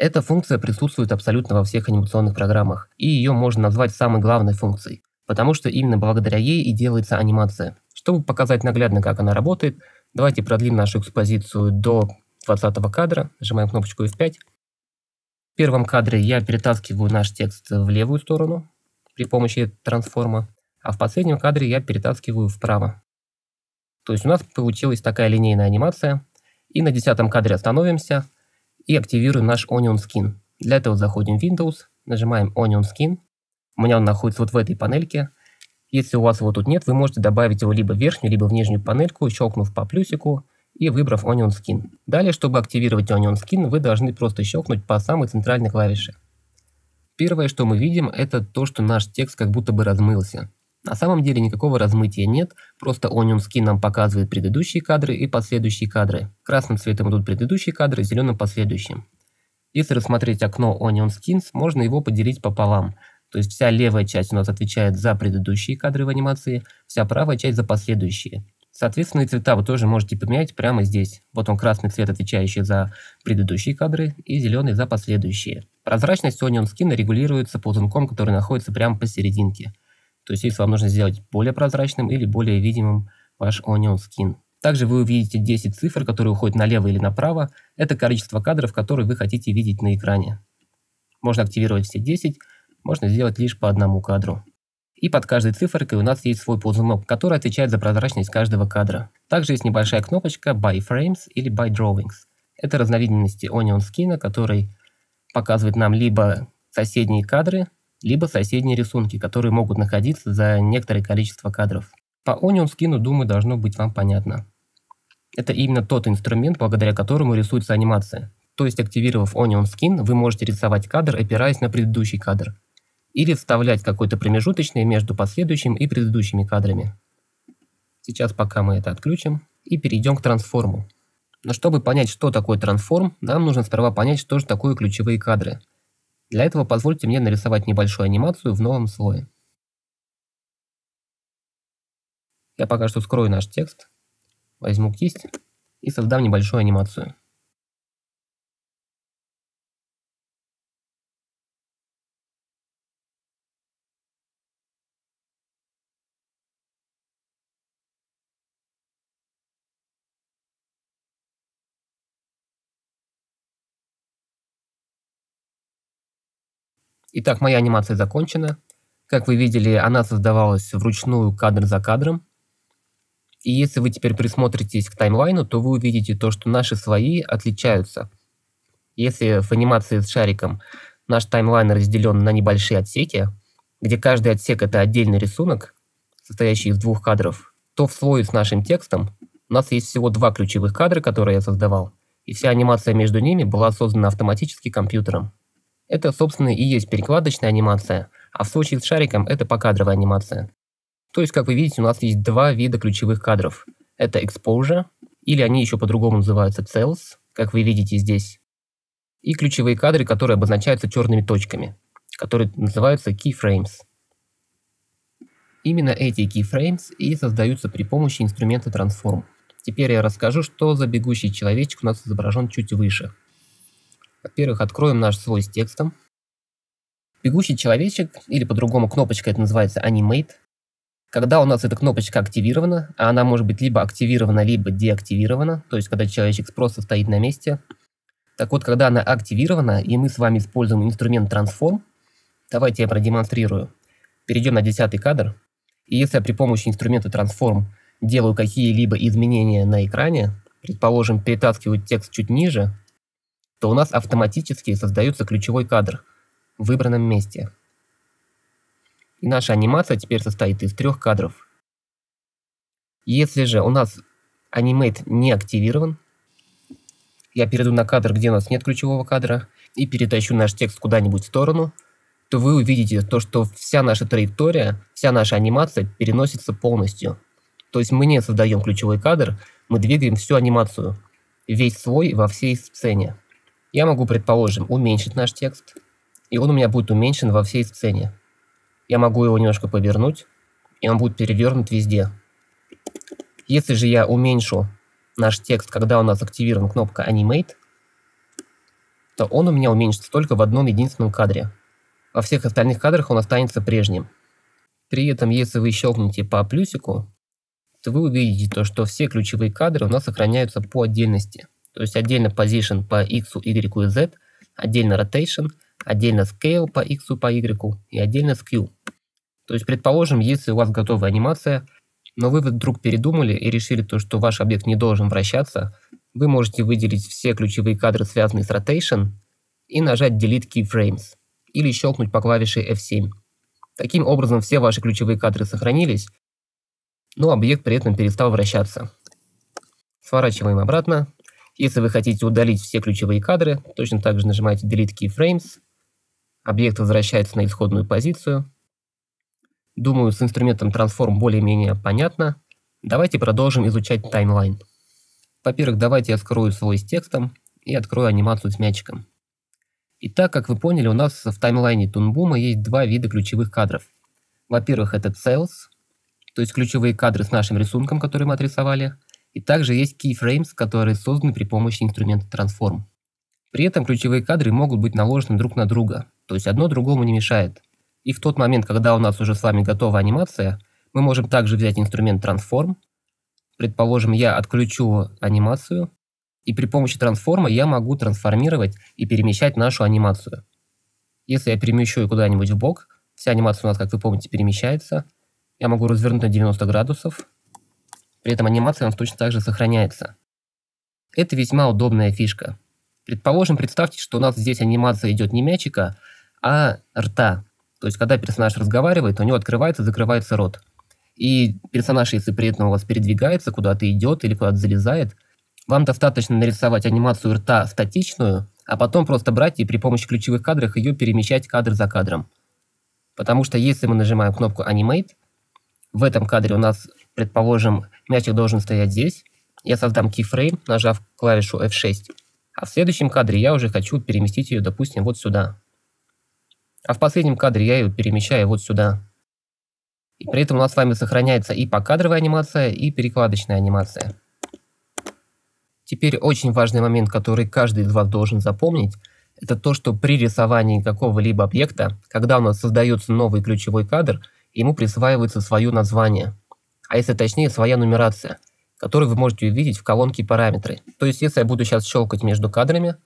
Эта функция присутствует абсолютно во всех анимационных программах, и ее можно назвать самой главной функцией, потому что именно благодаря ей и делается анимация. Чтобы показать наглядно, как она работает, давайте продлим нашу экспозицию до 20 кадра, нажимаем кнопочку F5. В первом кадре я перетаскиваю наш текст в левую сторону при помощи трансформа, а в последнем кадре я перетаскиваю вправо. То есть у нас получилась такая линейная анимация. И на десятом кадре остановимся – и активируем наш Onion Skin. Для этого заходим в Windows, нажимаем Onion Skin. У меня он находится вот в этой панельке. Если у вас его тут нет, вы можете добавить его либо в верхнюю, либо в нижнюю панельку, щелкнув по плюсику и выбрав Onion Skin. Далее, чтобы активировать Onion Skin, вы должны просто щелкнуть по самой центральной клавише. Первое, что мы видим, это то, что наш текст как будто бы размылся. На самом деле никакого размытия нет, просто Onion Skin нам показывает предыдущие кадры и последующие кадры. Красным цветом идут предыдущие кадры, зеленым последующим. Если рассмотреть окно Onion Skins, можно его поделить пополам. То есть вся левая часть у нас отвечает за предыдущие кадры в анимации, вся правая часть за последующие. Соответственно, и цвета вы тоже можете поменять прямо здесь. Вот он красный цвет, отвечающий за предыдущие кадры, и зеленый за последующие. Прозрачность Onion Skin регулируется ползунком, который находится прямо посерединке. То есть, если вам нужно сделать более прозрачным или более видимым ваш Onion Skin. Также вы увидите 10 цифр, которые уходят налево или направо. Это количество кадров, которые вы хотите видеть на экране. Можно активировать все 10, можно сделать лишь по одному кадру. И под каждой циферкой у нас есть свой ползунок, который отвечает за прозрачность каждого кадра. Также есть небольшая кнопочка By Frames или By Drawings. Это разновидности Onion Skin, который показывает нам либо соседние кадры, либо соседние рисунки, которые могут находиться за некоторое количество кадров. По Onion Skin, думаю, должно быть вам понятно. Это именно тот инструмент, благодаря которому рисуется анимация. То есть, активировав Onion Skin, вы можете рисовать кадр, опираясь на предыдущий кадр. Или вставлять какой-то промежуточный между последующим и предыдущими кадрами. Сейчас пока мы это отключим и перейдем к трансформу. Но чтобы понять, что такое трансформ, нам нужно сперва понять, что же такое ключевые кадры. Для этого позвольте мне нарисовать небольшую анимацию в новом слое. Я пока что скрою наш текст, возьму кисть и создам небольшую анимацию. Итак, моя анимация закончена. Как вы видели, она создавалась вручную кадр за кадром. И если вы теперь присмотритесь к таймлайну, то вы увидите то, что наши слои отличаются. Если в анимации с шариком наш таймлайн разделен на небольшие отсеки, где каждый отсек это отдельный рисунок, состоящий из двух кадров, то в слое с нашим текстом у нас есть всего два ключевых кадра, которые я создавал, и вся анимация между ними была создана автоматически компьютером. Это, собственно, и есть перекладочная анимация, а в случае с шариком это покадровая анимация. То есть, как вы видите, у нас есть два вида ключевых кадров. Это exposure, или они еще по-другому называются cells, как вы видите здесь, и ключевые кадры, которые обозначаются черными точками, которые называются keyframes. Именно эти keyframes и создаются при помощи инструмента Transform. Теперь я расскажу, что за бегущий человечек у нас изображен чуть выше. Во-первых, откроем наш слой с текстом. Бегущий человечек, или по-другому кнопочка это называется Animate. Когда у нас эта кнопочка активирована, а она может быть либо активирована, либо деактивирована, то есть когда человечек просто стоит на месте. Так вот, когда она активирована, и мы с вами используем инструмент Transform, давайте я продемонстрирую. Перейдем на десятый кадр. И если я при помощи инструмента Transform делаю какие-либо изменения на экране, предположим, перетаскиваю текст чуть ниже, то у нас автоматически создается ключевой кадр в выбранном месте. И наша анимация теперь состоит из трех кадров. Если же у нас Animate не активирован, я перейду на кадр, где у нас нет ключевого кадра, и перетащу наш текст куда-нибудь в сторону, то вы увидите то, что вся наша траектория, вся наша анимация переносится полностью. То есть мы не создаем ключевой кадр, мы двигаем всю анимацию, весь слой во всей сцене. Я могу, предположим, уменьшить наш текст, и он у меня будет уменьшен во всей сцене. Я могу его немножко повернуть, и он будет перевернут везде. Если же я уменьшу наш текст, когда у нас активирована кнопка Animate, то он у меня уменьшится только в одном единственном кадре. Во всех остальных кадрах он останется прежним. При этом, если вы щелкнете по плюсику, то вы увидите то, что все ключевые кадры у нас сохраняются по отдельности. То есть отдельно position по x, y и z, отдельно rotation, отдельно scale по x, по y и отдельно skew. То есть, предположим, если у вас готовая анимация, но вы вдруг передумали и решили то, что ваш объект не должен вращаться, вы можете выделить все ключевые кадры, связанные с Rotation, и нажать Delete Keyframes, или щелкнуть по клавише F7. Таким образом, все ваши ключевые кадры сохранились, но объект при этом перестал вращаться. Сворачиваем обратно. Если вы хотите удалить все ключевые кадры, точно так же нажимаете Delete Keyframes. Объект возвращается на исходную позицию. Думаю, с инструментом Transform более-менее понятно. Давайте продолжим изучать таймлайн. Во-первых, давайте я скрою свой с текстом и открою анимацию с мячиком. Итак, как вы поняли, у нас в таймлайне Тунбума есть два вида ключевых кадров. Во-первых, это Sales, то есть ключевые кадры с нашим рисунком, который мы отрисовали. И также есть Keyframes, которые созданы при помощи инструмента Transform. При этом ключевые кадры могут быть наложены друг на друга, то есть одно другому не мешает. И в тот момент, когда у нас уже с вами готова анимация, мы можем также взять инструмент Transform. Предположим, я отключу анимацию, и при помощи трансформа я могу трансформировать и перемещать нашу анимацию. Если я перемещу ее куда-нибудь в бок, вся анимация у нас, как вы помните, перемещается. Я могу развернуть на 90 градусов. При этом анимация у нас точно так же сохраняется. Это весьма удобная фишка. Предположим, представьте, что у нас здесь анимация идет не мячика, а рта. То есть, когда персонаж разговаривает, у него открывается, закрывается рот. И персонаж, если при этом у вас передвигается, куда-то идет или куда-то залезает – вам достаточно нарисовать анимацию рта статичную, а потом просто брать и при помощи ключевых кадров ее перемещать кадр за кадром. Потому что если мы нажимаем кнопку Animate, в этом кадре у нас, предположим, мячик должен стоять здесь. Я создам keyframe, нажав клавишу F6. А в следующем кадре я уже хочу переместить ее, допустим, вот сюда. А в последнем кадре я ее перемещаю вот сюда. И при этом у нас с вами сохраняется и покадровая анимация, и перекладочная анимация. Теперь очень важный момент, который каждый из вас должен запомнить, это то, что при рисовании какого-либо объекта, когда у нас создается новый ключевой кадр, ему присваивается свое название, а если точнее, своя нумерация, которую вы можете увидеть в колонке «Параметры». То есть, если я буду сейчас щелкать между кадрами,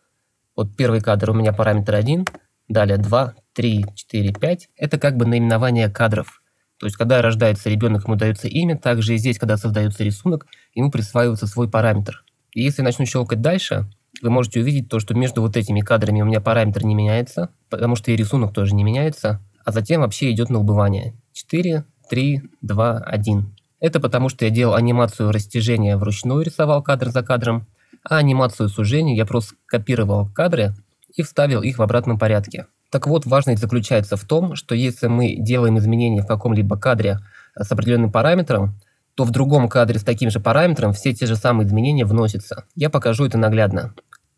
вот первый кадр у меня параметр 1, далее 2, 3, 4, 5, это как бы наименование кадров. То есть, когда рождается ребенок, ему дается имя, также и здесь, когда создается рисунок, ему присваивается свой параметр. И если начну щелкать дальше, вы можете увидеть то, что между вот этими кадрами у меня параметр не меняется, потому что и рисунок тоже не меняется, а затем вообще идет на убывание. 4, 3, 2, 1. Это потому, что я делал анимацию растяжения вручную, рисовал кадр за кадром, а анимацию сужения я просто копировал кадры и вставил их в обратном порядке. Так вот, важность заключается в том, что если мы делаем изменения в каком-либо кадре с определенным параметром, то в другом кадре с таким же параметром все те же самые изменения вносятся. Я покажу это наглядно.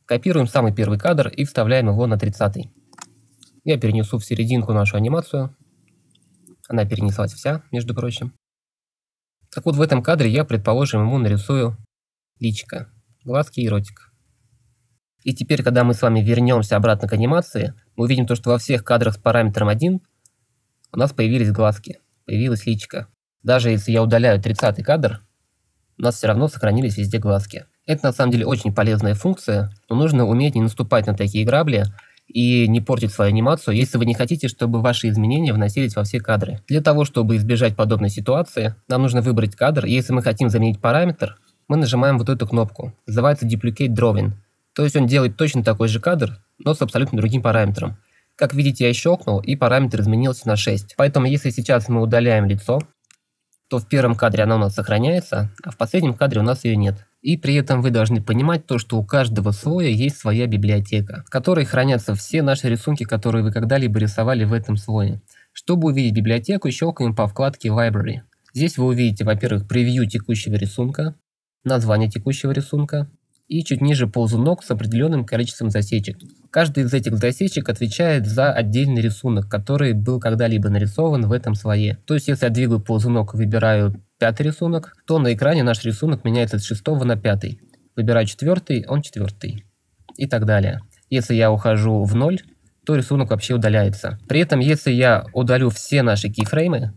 Копируем самый первый кадр и вставляем его на 30. Я перенесу в серединку нашу анимацию. Она перенеслась вся, между прочим. Так вот, в этом кадре я, предположим, ему нарисую личико, глазки и ротик. И теперь, когда мы с вами вернемся обратно к анимации, мы увидим то, что во всех кадрах с параметром 1 у нас появились глазки, появилась личико. Даже если я удаляю 30 кадр, у нас все равно сохранились везде глазки. Это на самом деле очень полезная функция, но нужно уметь не наступать на такие грабли и не портить свою анимацию, если вы не хотите, чтобы ваши изменения вносились во все кадры. Для того, чтобы избежать подобной ситуации, нам нужно выбрать кадр, и если мы хотим заменить параметр, мы нажимаем вот эту кнопку. Называется Duplicate Drawing. То есть он делает точно такой же кадр, но с абсолютно другим параметром. Как видите, я щелкнул, и параметр изменился на 6. Поэтому если сейчас мы удаляем лицо, то в первом кадре она у нас сохраняется, а в последнем кадре у нас ее нет. И при этом вы должны понимать то, что у каждого слоя есть своя библиотека, в которой хранятся все наши рисунки, которые вы когда-либо рисовали в этом слое. Чтобы увидеть библиотеку, щелкаем по вкладке Library. Здесь вы увидите, во-первых, превью текущего рисунка, название текущего рисунка, и чуть ниже ползунок с определенным количеством засечек. Каждый из этих засечек отвечает за отдельный рисунок, который был когда-либо нарисован в этом слое. То есть, если я двигаю ползунок и выбираю пятый рисунок, то на экране наш рисунок меняется с шестого на пятый. Выбираю четвертый, он четвертый. И так далее. Если я ухожу в ноль, то рисунок вообще удаляется. При этом, если я удалю все наши кейфреймы,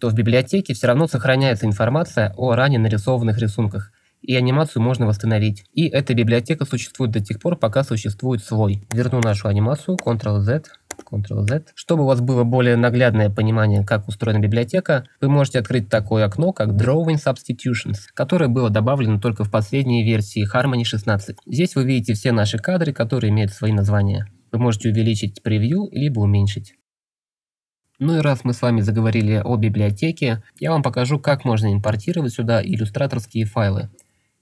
то в библиотеке все равно сохраняется информация о ранее нарисованных рисунках и анимацию можно восстановить. И эта библиотека существует до тех пор, пока существует слой. Верну нашу анимацию, Ctrl-Z. Ctrl-Z. Чтобы у вас было более наглядное понимание, как устроена библиотека, вы можете открыть такое окно, как Drawing Substitutions, которое было добавлено только в последней версии Harmony 16. Здесь вы видите все наши кадры, которые имеют свои названия. Вы можете увеличить превью, либо уменьшить. Ну и раз мы с вами заговорили о библиотеке, я вам покажу, как можно импортировать сюда иллюстраторские файлы.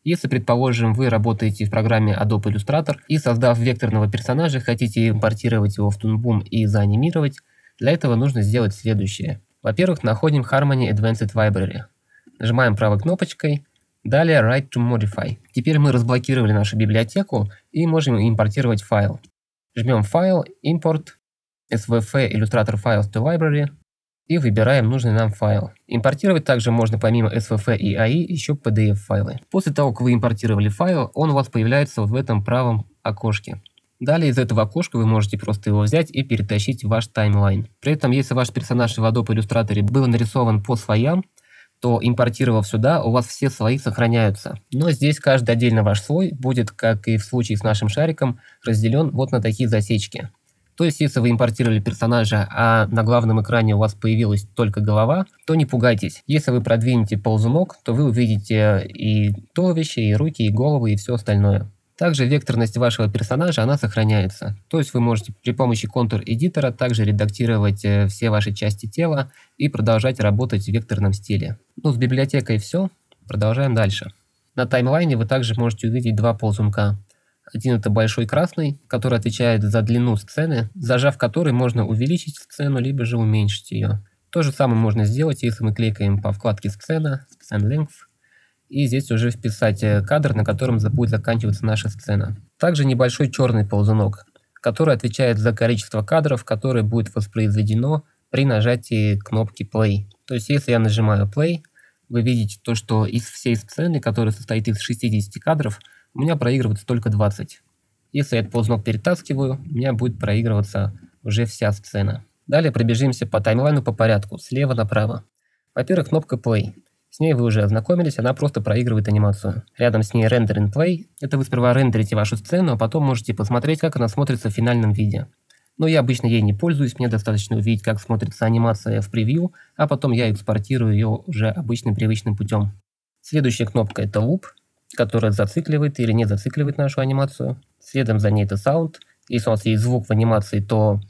Если, предположим, вы работаете в программе Adobe Illustrator и, создав векторного персонажа, хотите импортировать его в Toon и заанимировать, для этого нужно сделать следующее. Во-первых, находим Harmony Advanced Library. Нажимаем правой кнопочкой, далее Write to Modify. Теперь мы разблокировали нашу библиотеку и можем импортировать файл. Жмем «Файл», «Импорт», «SVF Illustrator Files to Library» и выбираем нужный нам файл. Импортировать также можно помимо SVF и AI еще PDF-файлы. После того, как вы импортировали файл, он у вас появляется вот в этом правом окошке. Далее из этого окошка вы можете просто его взять и перетащить в ваш таймлайн. При этом, если ваш персонаж в Adobe Illustrator был нарисован по слоям, то импортировав сюда, у вас все слои сохраняются. Но здесь каждый отдельно ваш слой будет, как и в случае с нашим шариком, разделен вот на такие засечки. То есть, если вы импортировали персонажа, а на главном экране у вас появилась только голова, то не пугайтесь. Если вы продвинете ползунок, то вы увидите и туловище, и руки, и головы, и все остальное. Также векторность вашего персонажа, она сохраняется. То есть вы можете при помощи контур-эдитора также редактировать э, все ваши части тела и продолжать работать в векторном стиле. Ну, с библиотекой все. Продолжаем дальше. На таймлайне вы также можете увидеть два ползунка. Один это большой красный, который отвечает за длину сцены, зажав который можно увеличить сцену, либо же уменьшить ее. То же самое можно сделать, если мы кликаем по вкладке «Сцена», «Scene Length», и здесь уже вписать э, кадр, на котором будет заканчиваться наша сцена. Также небольшой черный ползунок, который отвечает за количество кадров, которое будет воспроизведено при нажатии кнопки Play. То есть если я нажимаю Play, вы видите то, что из всей сцены, которая состоит из 60 кадров, у меня проигрывается только 20. Если я этот ползунок перетаскиваю, у меня будет проигрываться уже вся сцена. Далее пробежимся по таймлайну по порядку, слева направо. Во-первых, кнопка Play. С ней вы уже ознакомились, она просто проигрывает анимацию. Рядом с ней Render and Play. Это вы сперва рендерите вашу сцену, а потом можете посмотреть, как она смотрится в финальном виде. Но я обычно ей не пользуюсь, мне достаточно увидеть, как смотрится анимация в превью, а потом я экспортирую ее уже обычным привычным путем. Следующая кнопка это Loop, которая зацикливает или не зацикливает нашу анимацию. Следом за ней это Sound. Если у нас есть звук в анимации, то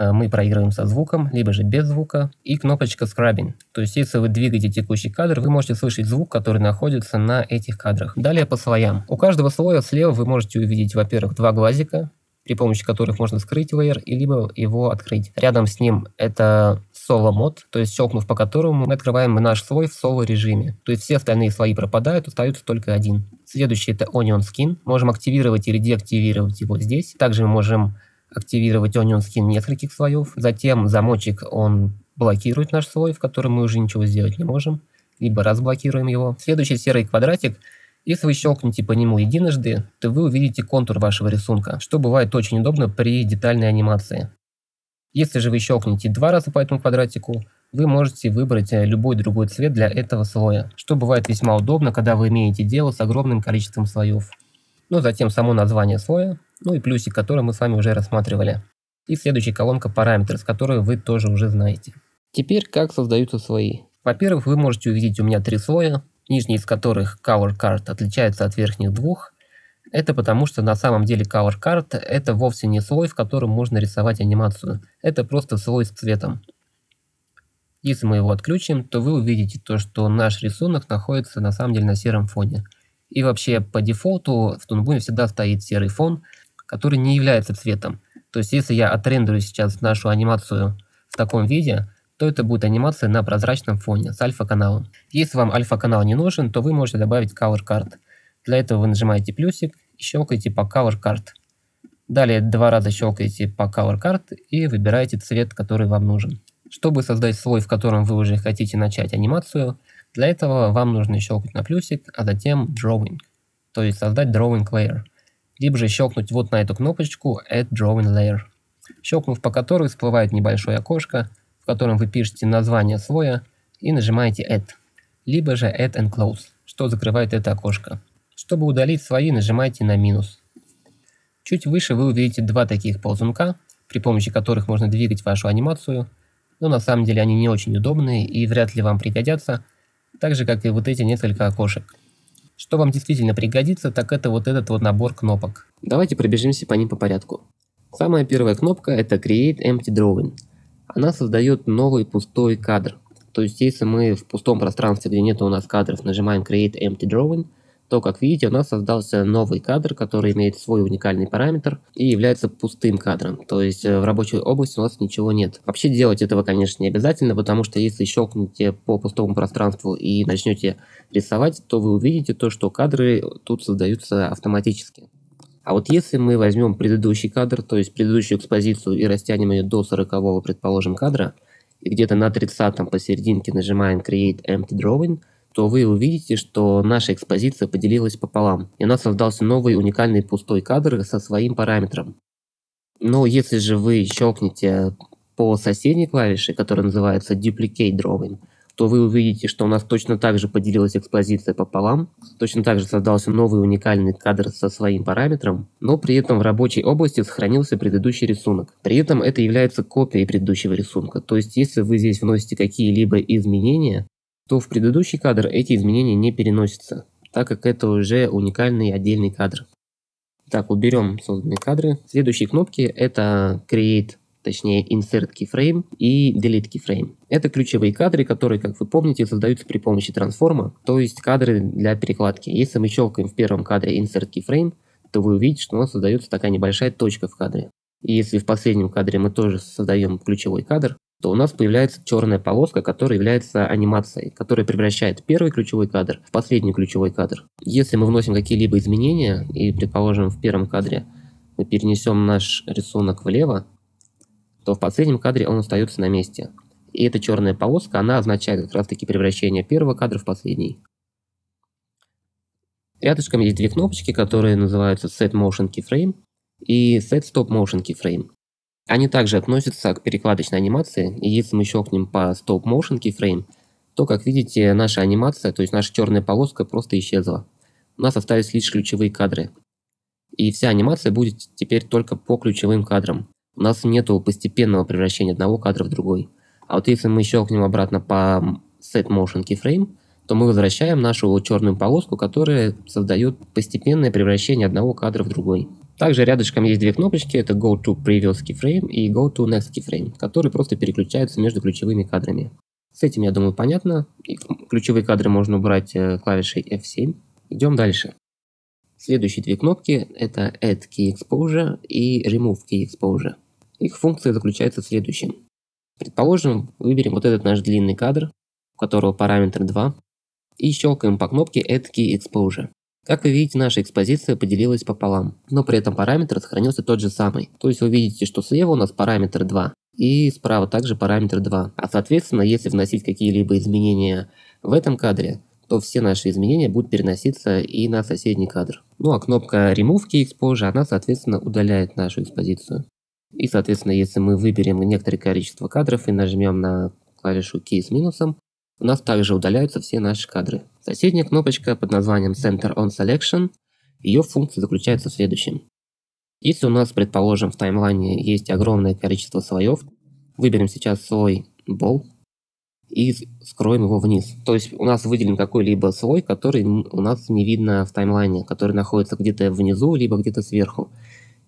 Э, мы проигрываем со звуком, либо же без звука, и кнопочка Scrubbing. То есть, если вы двигаете текущий кадр, вы можете слышать звук, который находится на этих кадрах. Далее по слоям. У каждого слоя слева вы можете увидеть, во-первых, два глазика, при помощи которых можно скрыть и либо его открыть. Рядом с ним это Solo мод, то есть щелкнув по которому мы открываем наш слой в соло режиме. То есть все остальные слои пропадают, остается только один. Следующий это Onion Skin. Можем активировать или деактивировать его здесь. Также мы можем активировать Onion Skin нескольких слоев. Затем замочек, он блокирует наш слой, в котором мы уже ничего сделать не можем. Либо разблокируем его. Следующий серый квадратик. Если вы щелкнете по нему единожды, то вы увидите контур вашего рисунка, что бывает очень удобно при детальной анимации. Если же вы щелкнете два раза по этому квадратику, вы можете выбрать э, любой другой цвет для этого слоя, что бывает весьма удобно, когда вы имеете дело с огромным количеством слоев. Ну, затем само название слоя, ну и плюсик, который мы с вами уже рассматривали. И следующая колонка параметры, с которой вы тоже уже знаете. Теперь как создаются слои. Во-первых, вы можете увидеть у меня три слоя, нижний из которых Color Card отличается от верхних двух. Это потому, что на самом деле Color Card это вовсе не слой, в котором можно рисовать анимацию. Это просто слой с цветом. Если мы его отключим, то вы увидите то, что наш рисунок находится на самом деле на сером фоне. И вообще по дефолту в Toonboom всегда стоит серый фон, который не является цветом. То есть если я отрендерю сейчас нашу анимацию в таком виде, то это будет анимация на прозрачном фоне с альфа-каналом. Если вам альфа-канал не нужен, то вы можете добавить Color Card. Для этого вы нажимаете плюсик и щелкаете по Color Card. Далее два раза щелкаете по Color Card и выбираете цвет, который вам нужен. Чтобы создать слой, в котором вы уже хотите начать анимацию, для этого вам нужно щелкнуть на плюсик, а затем Drawing, то есть создать Drawing Layer либо же щелкнуть вот на эту кнопочку Add Drawing Layer. Щелкнув по которой всплывает небольшое окошко, в котором вы пишете название слоя и нажимаете Add, либо же Add and Close, что закрывает это окошко. Чтобы удалить слои, нажимайте на минус. Чуть выше вы увидите два таких ползунка, при помощи которых можно двигать вашу анимацию, но на самом деле они не очень удобные и вряд ли вам пригодятся, так же как и вот эти несколько окошек. Что вам действительно пригодится, так это вот этот вот набор кнопок. Давайте пробежимся по ним по порядку. Самая первая кнопка это Create Empty Drawing. Она создает новый пустой кадр. То есть если мы в пустом пространстве, где нет у нас кадров, нажимаем Create Empty Drawing, то, как видите, у нас создался новый кадр, который имеет свой уникальный параметр и является пустым кадром. То есть э, в рабочей области у нас ничего нет. Вообще делать этого, конечно, не обязательно, потому что если щелкнете по пустому пространству и начнете рисовать, то вы увидите то, что кадры тут создаются автоматически. А вот если мы возьмем предыдущий кадр, то есть предыдущую экспозицию и растянем ее до 40 предположим, кадра, и где-то на 30 посерединке нажимаем Create Empty Drawing, то вы увидите, что наша экспозиция поделилась пополам, и у нас создался новый уникальный пустой кадр со своим параметром. Но если же вы щелкнете по соседней клавише, которая называется Duplicate Drawing, то вы увидите, что у нас точно так же поделилась экспозиция пополам, точно так же создался новый уникальный кадр со своим параметром, но при этом в рабочей области сохранился предыдущий рисунок. При этом это является копией предыдущего рисунка, то есть если вы здесь вносите какие-либо изменения, то в предыдущий кадр эти изменения не переносятся, так как это уже уникальный отдельный кадр. Так, уберем созданные кадры. Следующие кнопки это Create, точнее Insert Keyframe и Delete Keyframe. Это ключевые кадры, которые, как вы помните, создаются при помощи трансформа, то есть кадры для перекладки. Если мы щелкаем в первом кадре Insert Keyframe, то вы увидите, что у нас создается такая небольшая точка в кадре. И если в последнем кадре мы тоже создаем ключевой кадр, то у нас появляется черная полоска, которая является анимацией, которая превращает первый ключевой кадр в последний ключевой кадр. Если мы вносим какие-либо изменения, и, предположим, в первом кадре мы перенесем наш рисунок влево, то в последнем кадре он остается на месте. И эта черная полоска, она означает как раз-таки превращение первого кадра в последний. Рядышком есть две кнопочки, которые называются Set Motion Keyframe и Set Stop Motion Keyframe. Они также относятся к перекладочной анимации, и если мы щелкнем по Stop Motion Keyframe, то, как видите, наша анимация, то есть наша черная полоска просто исчезла. У нас остались лишь ключевые кадры. И вся анимация будет теперь только по ключевым кадрам. У нас нет постепенного превращения одного кадра в другой. А вот если мы щелкнем обратно по Set Motion Keyframe, то мы возвращаем нашу черную полоску, которая создает постепенное превращение одного кадра в другой. Также рядышком есть две кнопочки, это Go to Previous Keyframe и Go to Next Keyframe, которые просто переключаются между ключевыми кадрами. С этим, я думаю, понятно. И ключевые кадры можно убрать э, клавишей F7. Идем дальше. Следующие две кнопки это Add Key Exposure и Remove Key Exposure. Их функция заключается в следующем. Предположим, выберем вот этот наш длинный кадр, у которого параметр 2, и щелкаем по кнопке Add Key Exposure. Как вы видите, наша экспозиция поделилась пополам, но при этом параметр сохранился тот же самый. То есть вы видите, что слева у нас параметр 2, и справа также параметр 2. А соответственно, если вносить какие-либо изменения в этом кадре, то все наши изменения будут переноситься и на соседний кадр. Ну а кнопка Remove Key Exposure, она соответственно удаляет нашу экспозицию. И соответственно, если мы выберем некоторое количество кадров и нажмем на клавишу Key с минусом, у нас также удаляются все наши кадры. Соседняя кнопочка под названием Center on Selection, ее функция заключается в следующем. Если у нас, предположим, в таймлайне есть огромное количество слоев, выберем сейчас слой Ball и скроем его вниз. То есть у нас выделен какой-либо слой, который у нас не видно в таймлайне, который находится где-то внизу, либо где-то сверху.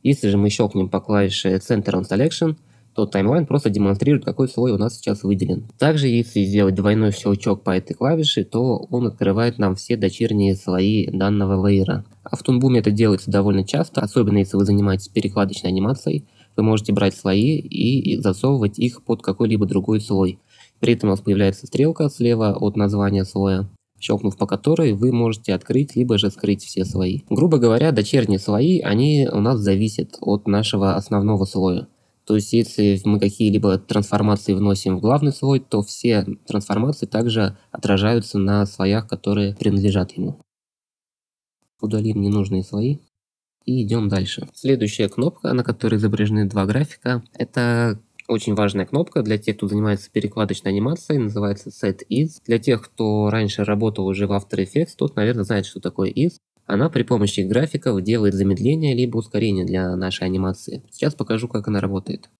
Если же мы щелкнем по клавише Center on Selection – то таймлайн просто демонстрирует, какой слой у нас сейчас выделен. Также, если сделать двойной щелчок по этой клавише, то он открывает нам все дочерние слои данного лейера. А в Тунбуме это делается довольно часто, особенно если вы занимаетесь перекладочной анимацией. Вы можете брать слои и засовывать их под какой-либо другой слой. При этом у вас появляется стрелка слева от названия слоя, щелкнув по которой вы можете открыть либо же скрыть все слои. Грубо говоря, дочерние слои, они у нас зависят от нашего основного слоя. То есть, если мы какие-либо трансформации вносим в главный слой, то все трансформации также отражаются на слоях, которые принадлежат ему. Удалим ненужные слои и идем дальше. Следующая кнопка, на которой изображены два графика, это очень важная кнопка для тех, кто занимается перекладочной анимацией, называется Set Is. Для тех, кто раньше работал уже в After Effects, тот, наверное, знает, что такое Is. Она при помощи графиков делает замедление либо ускорение для нашей анимации. Сейчас покажу, как она работает.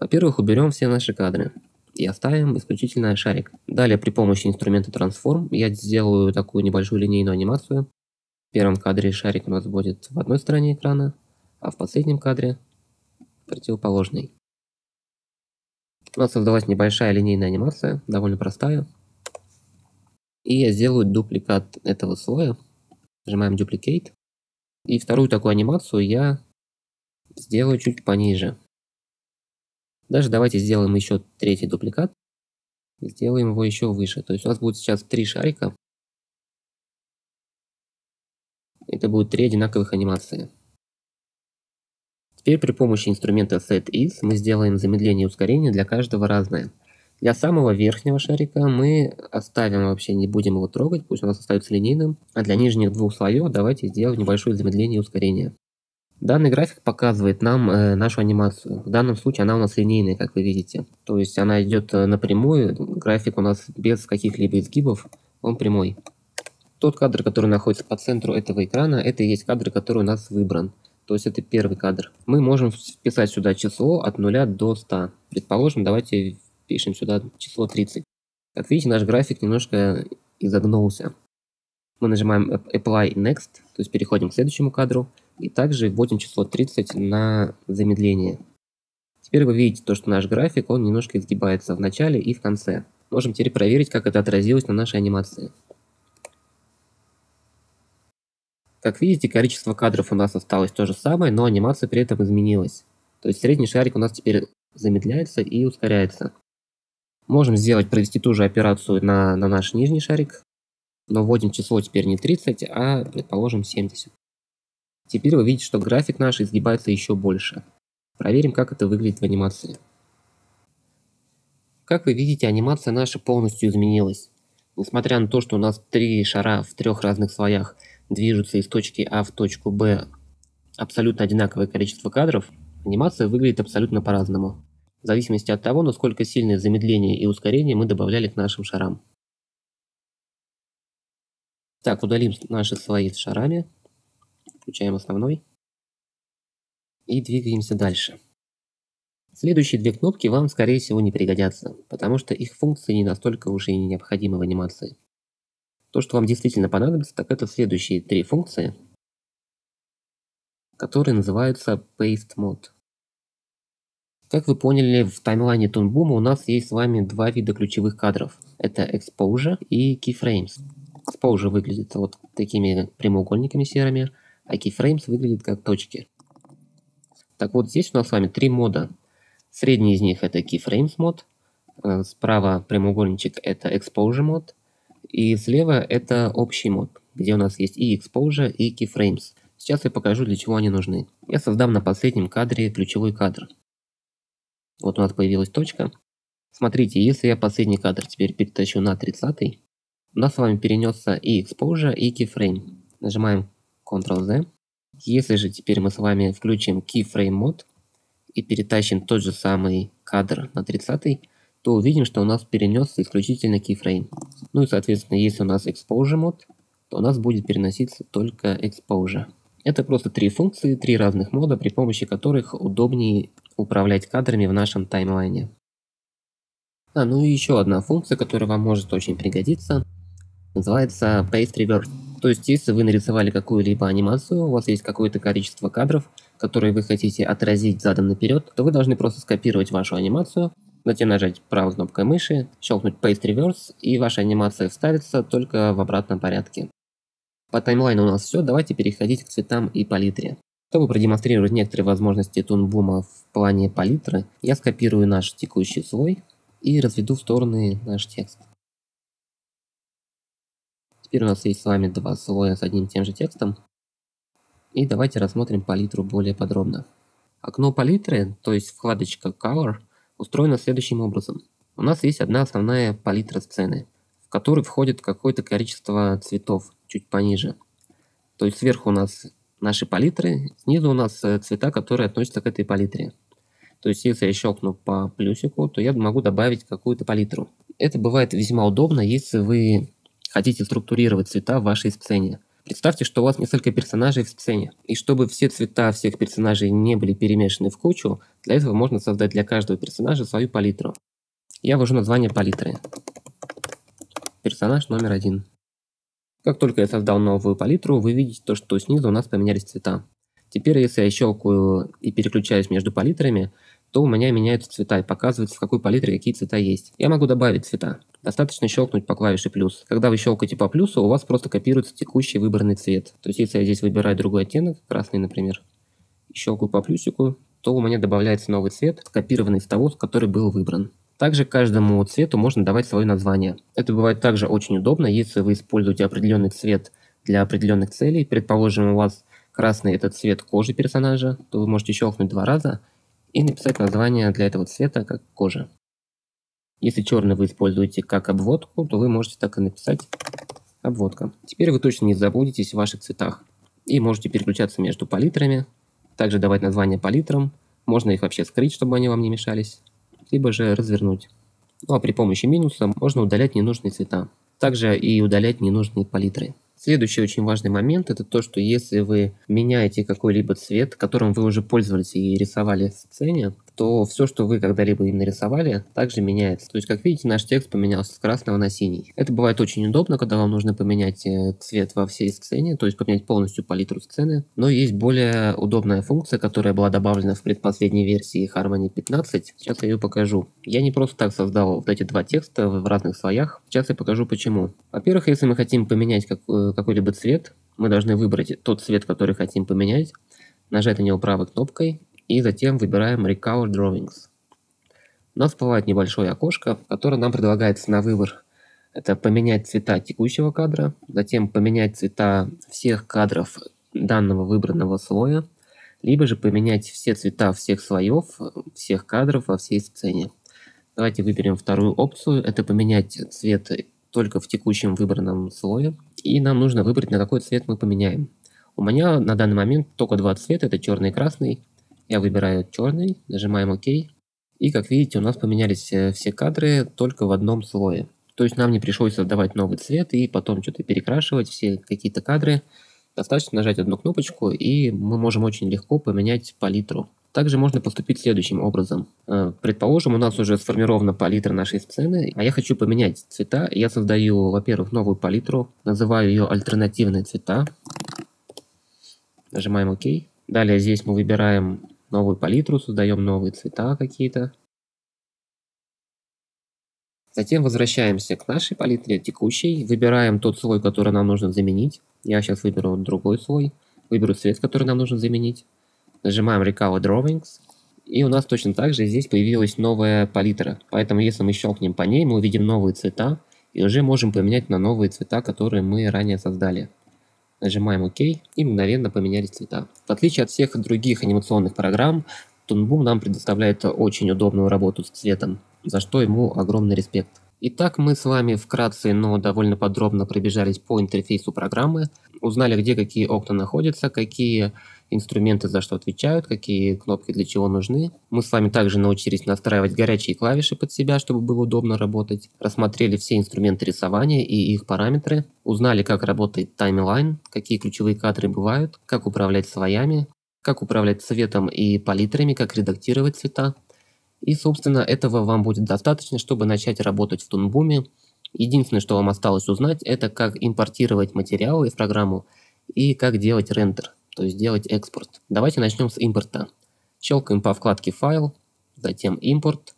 Во-первых, уберем все наши кадры и оставим исключительно шарик. Далее при помощи инструмента Transform я сделаю такую небольшую линейную анимацию. В первом кадре шарик у нас будет в одной стороне экрана, а в последнем кадре противоположной. У нас создалась небольшая линейная анимация, довольно простая. И я сделаю дупликат этого слоя. Нажимаем Duplicate. И вторую такую анимацию я сделаю чуть пониже. Даже давайте сделаем еще третий дупликат. Сделаем его еще выше. То есть у нас будет сейчас три шарика. Это будет три одинаковых анимации. Теперь при помощи инструмента SetIs мы сделаем замедление и ускорение для каждого разное. Для самого верхнего шарика мы оставим вообще, не будем его трогать, пусть у нас остается линейным. А для нижних двух слоев давайте сделаем небольшое замедление и ускорение. Данный график показывает нам э, нашу анимацию. В данном случае она у нас линейная, как вы видите. То есть она идет э, напрямую, график у нас без каких-либо изгибов, он прямой. Тот кадр, который находится по центру этого экрана, это и есть кадр, который у нас выбран. То есть это первый кадр. Мы можем вписать сюда число от 0 до 100. Предположим, давайте пишем сюда число 30. Как видите, наш график немножко изогнулся. Мы нажимаем Apply Next, то есть переходим к следующему кадру, и также вводим число 30 на замедление. Теперь вы видите то, что наш график, он немножко изгибается в начале и в конце. Можем теперь проверить, как это отразилось на нашей анимации. Как видите, количество кадров у нас осталось то же самое, но анимация при этом изменилась. То есть средний шарик у нас теперь замедляется и ускоряется. Можем сделать, провести ту же операцию на, на наш нижний шарик, но вводим число теперь не 30, а, предположим, 70. Теперь вы видите, что график наш изгибается еще больше. Проверим, как это выглядит в анимации. Как вы видите, анимация наша полностью изменилась. Несмотря на то, что у нас три шара в трех разных слоях движутся из точки А в точку Б абсолютно одинаковое количество кадров, анимация выглядит абсолютно по-разному в зависимости от того, насколько сильное замедление и ускорение мы добавляли к нашим шарам. Так, удалим наши слои с шарами, включаем основной и двигаемся дальше. Следующие две кнопки вам, скорее всего, не пригодятся, потому что их функции не настолько уж и необходимы в анимации. То, что вам действительно понадобится, так это следующие три функции, которые называются Paste Mode. Как вы поняли, в таймлайне Тунбума у нас есть с вами два вида ключевых кадров. Это Exposure и Keyframes. Exposure выглядит вот такими прямоугольниками серыми, а Keyframes выглядит как точки. Так вот, здесь у нас с вами три мода. Средний из них это Keyframes мод, э, справа прямоугольничек это Exposure мод, и слева это общий мод, где у нас есть и Exposure, и Keyframes. Сейчас я покажу, для чего они нужны. Я создам на последнем кадре ключевой кадр. Вот у нас появилась точка. Смотрите, если я последний кадр теперь перетащу на 30, у нас с вами перенесся и Exposure, и Keyframe. Нажимаем Ctrl-Z. Если же теперь мы с вами включим Keyframe мод и перетащим тот же самый кадр на 30, то увидим, что у нас перенесся исключительно Keyframe. Ну и соответственно, если у нас Exposure мод, то у нас будет переноситься только Exposure. Это просто три функции, три разных мода, при помощи которых удобнее управлять кадрами в нашем таймлайне. А, ну и еще одна функция, которая вам может очень пригодиться, называется Paste Reverse. То есть, если вы нарисовали какую-либо анимацию, у вас есть какое-то количество кадров, которые вы хотите отразить задом наперед, то вы должны просто скопировать вашу анимацию, затем нажать правой кнопкой мыши, щелкнуть Paste Reverse, и ваша анимация вставится только в обратном порядке. По таймлайну у нас все, давайте переходить к цветам и палитре. Чтобы продемонстрировать некоторые возможности тунбума в плане палитры, я скопирую наш текущий слой и разведу в стороны наш текст. Теперь у нас есть с вами два слоя с одним и тем же текстом. И давайте рассмотрим палитру более подробно. Окно палитры, то есть вкладочка Color, устроено следующим образом. У нас есть одна основная палитра сцены, в которой входит какое-то количество цветов чуть пониже. То есть сверху у нас наши палитры, снизу у нас э, цвета, которые относятся к этой палитре. То есть если я щелкну по плюсику, то я могу добавить какую-то палитру. Это бывает весьма удобно, если вы хотите структурировать цвета в вашей сцене. Представьте, что у вас несколько персонажей в сцене, и чтобы все цвета всех персонажей не были перемешаны в кучу, для этого можно создать для каждого персонажа свою палитру. Я ввожу название палитры. Персонаж номер один. Как только я создал новую палитру, вы видите то, что снизу у нас поменялись цвета. Теперь, если я щелкаю и переключаюсь между палитрами, то у меня меняются цвета и показывается, в какой палитре какие цвета есть. Я могу добавить цвета. Достаточно щелкнуть по клавише плюс. Когда вы щелкаете по плюсу, у вас просто копируется текущий выбранный цвет. То есть, если я здесь выбираю другой оттенок, красный, например, и щелкаю по плюсику, то у меня добавляется новый цвет, скопированный из того, который был выбран. Также каждому цвету можно давать свое название. Это бывает также очень удобно, если вы используете определенный цвет для определенных целей. Предположим, у вас красный – это цвет кожи персонажа, то вы можете щелкнуть два раза и написать название для этого цвета как кожа. Если черный вы используете как обводку, то вы можете так и написать обводка. Теперь вы точно не заблудитесь в ваших цветах и можете переключаться между палитрами, также давать название палитрам, можно их вообще скрыть, чтобы они вам не мешались либо же развернуть. Ну а при помощи минуса можно удалять ненужные цвета. Также и удалять ненужные палитры. Следующий очень важный момент это то, что если вы меняете какой-либо цвет, которым вы уже пользовались и рисовали в сцене, то все, что вы когда-либо им нарисовали, также меняется. То есть, как видите, наш текст поменялся с красного на синий. Это бывает очень удобно, когда вам нужно поменять э, цвет во всей сцене, то есть поменять полностью палитру сцены. Но есть более удобная функция, которая была добавлена в предпоследней версии Harmony 15. Сейчас я ее покажу. Я не просто так создал вот эти два текста в разных слоях. Сейчас я покажу почему. Во-первых, если мы хотим поменять э, какой-либо цвет, мы должны выбрать тот цвет, который хотим поменять, нажать на него правой кнопкой и затем выбираем Recover Drawings. У нас всплывает небольшое окошко, которое нам предлагается на выбор. Это поменять цвета текущего кадра, затем поменять цвета всех кадров данного выбранного слоя, либо же поменять все цвета всех слоев, всех кадров во всей сцене. Давайте выберем вторую опцию, это поменять цвет только в текущем выбранном слое, и нам нужно выбрать, на какой цвет мы поменяем. У меня на данный момент только два цвета, это черный и красный. Я выбираю черный, нажимаем ОК. И как видите, у нас поменялись э, все кадры только в одном слое. То есть нам не пришлось создавать новый цвет и потом что-то перекрашивать, все какие-то кадры. Достаточно нажать одну кнопочку, и мы можем очень легко поменять палитру. Также можно поступить следующим образом. Э, предположим, у нас уже сформирована палитра нашей сцены, а я хочу поменять цвета. Я создаю, во-первых, новую палитру, называю ее альтернативные цвета. Нажимаем ОК. Далее здесь мы выбираем новую палитру, создаем новые цвета какие-то. Затем возвращаемся к нашей палитре текущей, выбираем тот слой, который нам нужно заменить. Я сейчас выберу другой слой, выберу цвет, который нам нужно заменить. Нажимаем Recover Drawings, и у нас точно так же здесь появилась новая палитра. Поэтому если мы щелкнем по ней, мы увидим новые цвета, и уже можем поменять на новые цвета, которые мы ранее создали. Нажимаем ОК и мгновенно поменялись цвета. В отличие от всех других анимационных программ, Boom нам предоставляет очень удобную работу с цветом, за что ему огромный респект. Итак, мы с вами вкратце, но довольно подробно пробежались по интерфейсу программы, узнали, где какие окна находятся, какие инструменты за что отвечают, какие кнопки для чего нужны. Мы с вами также научились настраивать горячие клавиши под себя, чтобы было удобно работать. Рассмотрели все инструменты рисования и их параметры. Узнали, как работает таймлайн, какие ключевые кадры бывают, как управлять слоями, как управлять цветом и палитрами, как редактировать цвета. И, собственно, этого вам будет достаточно, чтобы начать работать в Тунбуме. Единственное, что вам осталось узнать, это как импортировать материалы в программу и как делать рендер то есть делать экспорт. Давайте начнем с импорта. Щелкаем по вкладке «Файл», затем «Импорт».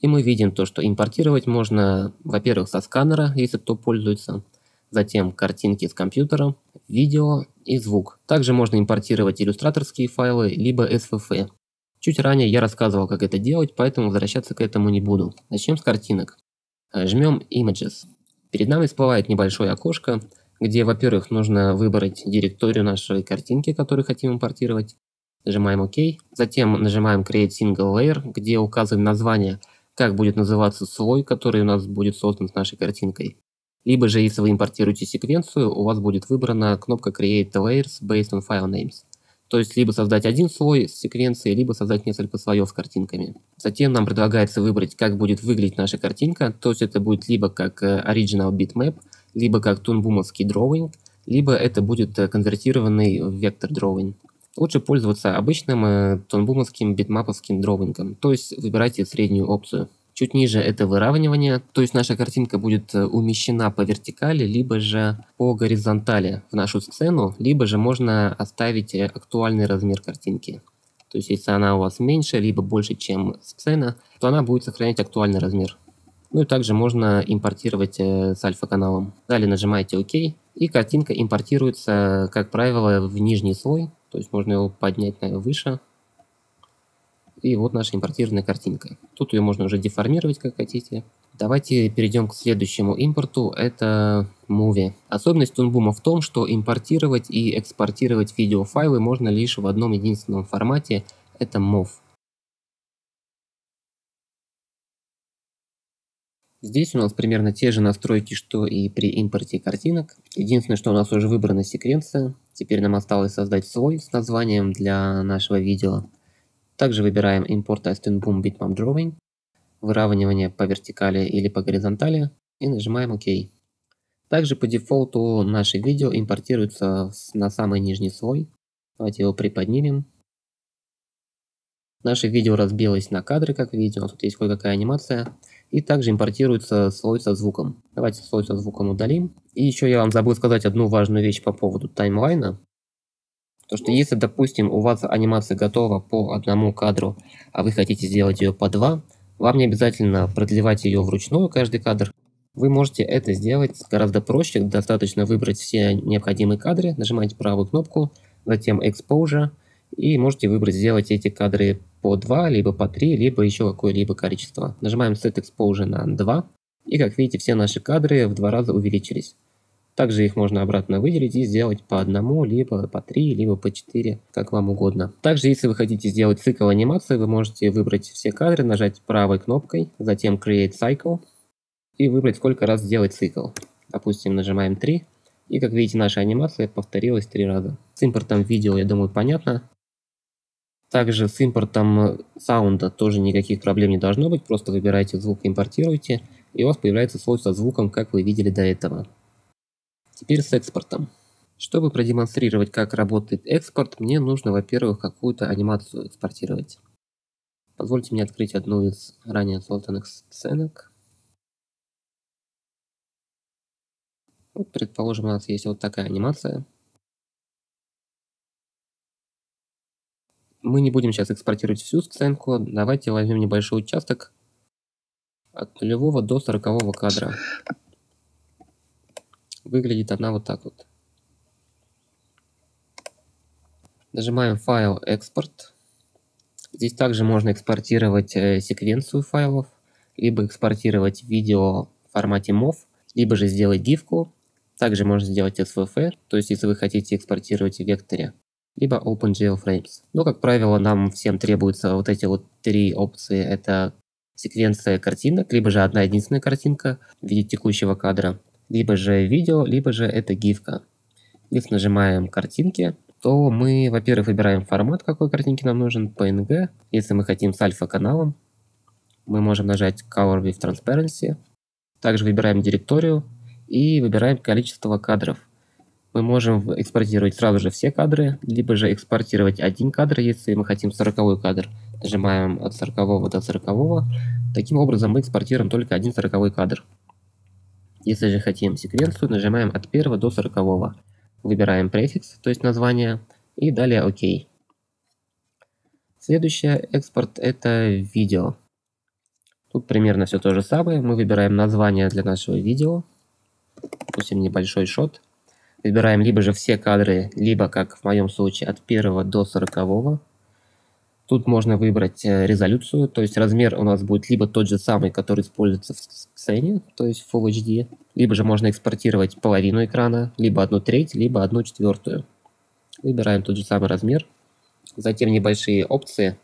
И мы видим то, что импортировать можно, во-первых, со сканера, если кто пользуется, затем картинки с компьютера, видео и звук. Также можно импортировать иллюстраторские файлы, либо SVF. Чуть ранее я рассказывал, как это делать, поэтому возвращаться к этому не буду. Начнем с картинок. Жмем Images. Перед нами всплывает небольшое окошко, где, во-первых, нужно выбрать директорию нашей картинки, которую хотим импортировать. Нажимаем ОК. Затем нажимаем Create Single Layer, где указываем название, как будет называться слой, который у нас будет создан с нашей картинкой. Либо же, если вы импортируете секвенцию, у вас будет выбрана кнопка Create Layers Based on File Names. То есть, либо создать один слой с секвенцией, либо создать несколько слоев с картинками. Затем нам предлагается выбрать, как будет выглядеть наша картинка. То есть, это будет либо как э, Original Bitmap, либо как тунбумовский дровинг, либо это будет э, конвертированный в вектор drawing. Лучше пользоваться обычным э, тонбумовским битмаповским дровингом, то есть выбирайте среднюю опцию. Чуть ниже это выравнивание, то есть наша картинка будет э, умещена по вертикали, либо же по горизонтали в нашу сцену, либо же можно оставить э, актуальный размер картинки. То есть если она у вас меньше, либо больше, чем сцена, то она будет сохранять актуальный размер. Ну и также можно импортировать э, с альфа-каналом. Далее нажимаете ОК, и картинка импортируется, как правило, в нижний слой. То есть можно его поднять выше, и вот наша импортированная картинка. Тут ее можно уже деформировать, как хотите. Давайте перейдем к следующему импорту. Это Movie. Особенность Тунбума в том, что импортировать и экспортировать видеофайлы можно лишь в одном единственном формате. Это MOV. Здесь у нас примерно те же настройки, что и при импорте картинок. Единственное, что у нас уже выбрана секвенция. Теперь нам осталось создать свой с названием для нашего видео. Также выбираем Import Aston Boom Bitmap Drawing, выравнивание по вертикали или по горизонтали и нажимаем ОК. Также по дефолту наше видео импортируется на самый нижний слой. Давайте его приподнимем. Наше видео разбилось на кадры, как видите, тут есть кое-какая анимация. И также импортируется слой со звуком. Давайте слой со звуком удалим. И еще я вам забыл сказать одну важную вещь по поводу таймлайна. То, что если, допустим, у вас анимация готова по одному кадру, а вы хотите сделать ее по два, вам не обязательно продлевать ее вручную, каждый кадр. Вы можете это сделать гораздо проще, достаточно выбрать все необходимые кадры, нажимаете правую кнопку, затем Exposure, и можете выбрать сделать эти кадры по 2, либо по 3, либо еще какое-либо количество. Нажимаем Set Exposure на 2, и как видите, все наши кадры в два раза увеличились. Также их можно обратно выделить и сделать по одному, либо по три, либо по четыре, как вам угодно. Также, если вы хотите сделать цикл анимации, вы можете выбрать все кадры, нажать правой кнопкой, затем Create Cycle и выбрать, сколько раз сделать цикл. Допустим, нажимаем 3, и как видите, наша анимация повторилась три раза. С импортом видео, я думаю, понятно. Также с импортом саунда тоже никаких проблем не должно быть, просто выбирайте звук, импортируйте, и у вас появляется слой со звуком, как вы видели до этого. Теперь с экспортом. Чтобы продемонстрировать, как работает экспорт, мне нужно, во-первых, какую-то анимацию экспортировать. Позвольте мне открыть одну из ранее созданных сценок. Вот, предположим, у нас есть вот такая анимация. Мы не будем сейчас экспортировать всю сценку. Давайте возьмем небольшой участок от нулевого до сорокового кадра. Выглядит она вот так вот. Нажимаем файл экспорт. Здесь также можно экспортировать э, секвенцию файлов, либо экспортировать видео в формате MOV, либо же сделать гифку. Также можно сделать SVF, то есть если вы хотите экспортировать в векторе, либо OpenGL Frames. Но, как правило, нам всем требуются вот эти вот три опции. Это секвенция картинок, либо же одна единственная картинка в виде текущего кадра, либо же видео, либо же это гифка. Если нажимаем картинки, то мы, во-первых, выбираем формат, какой картинки нам нужен, PNG. Если мы хотим с альфа-каналом, мы можем нажать Color with Transparency. Также выбираем директорию и выбираем количество кадров. Мы можем экспортировать сразу же все кадры, либо же экспортировать один кадр, если мы хотим 40 кадр. Нажимаем от 40 до 40. Таким образом мы экспортируем только один 40 кадр. Если же хотим секвенцию, нажимаем от 1 до 40. Выбираем префикс, то есть название, и далее ОК. Следующий экспорт это видео. Тут примерно все то же самое. Мы выбираем название для нашего видео. Допустим, небольшой шот. Выбираем либо же все кадры, либо, как в моем случае, от 1 до 40. Тут можно выбрать э, резолюцию, то есть размер у нас будет либо тот же самый, который используется в сцене, то есть Full HD, либо же можно экспортировать половину экрана, либо одну треть, либо одну четвертую. Выбираем тот же самый размер. Затем небольшие опции,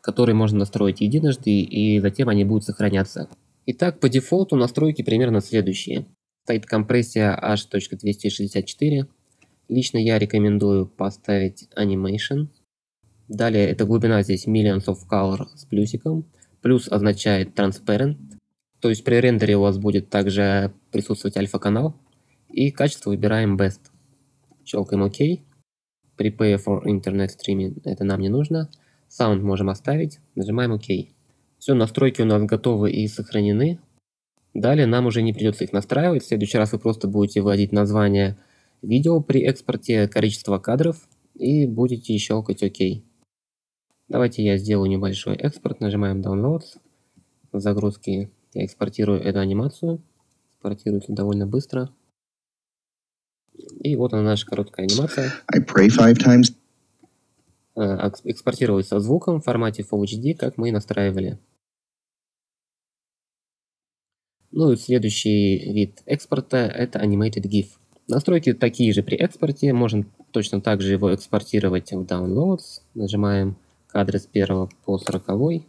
которые можно настроить единожды, и затем они будут сохраняться. Итак, по дефолту настройки примерно следующие. Стоит компрессия H.264. Лично я рекомендую поставить Animation – Далее эта глубина здесь millions of color с плюсиком. Плюс означает transparent. То есть при рендере у вас будет также присутствовать альфа-канал. И качество выбираем best. Щелкаем ОК. Prepare for Internet Streaming. Это нам не нужно. Sound можем оставить. Нажимаем ОК. Все, настройки у нас готовы и сохранены. Далее нам уже не придется их настраивать. В следующий раз вы просто будете вводить название видео при экспорте, количество кадров и будете щелкать ОК. Давайте я сделаю небольшой экспорт. Нажимаем Download. В загрузке я экспортирую эту анимацию. Экспортируется довольно быстро. И вот она наша короткая анимация. I pray five times. Э, экспортируется звуком в формате Full HD, как мы и настраивали. Ну и следующий вид экспорта это Animated GIF. Настройки такие же при экспорте. Можем точно так же его экспортировать в Downloads. Нажимаем кадры с 1 по 40.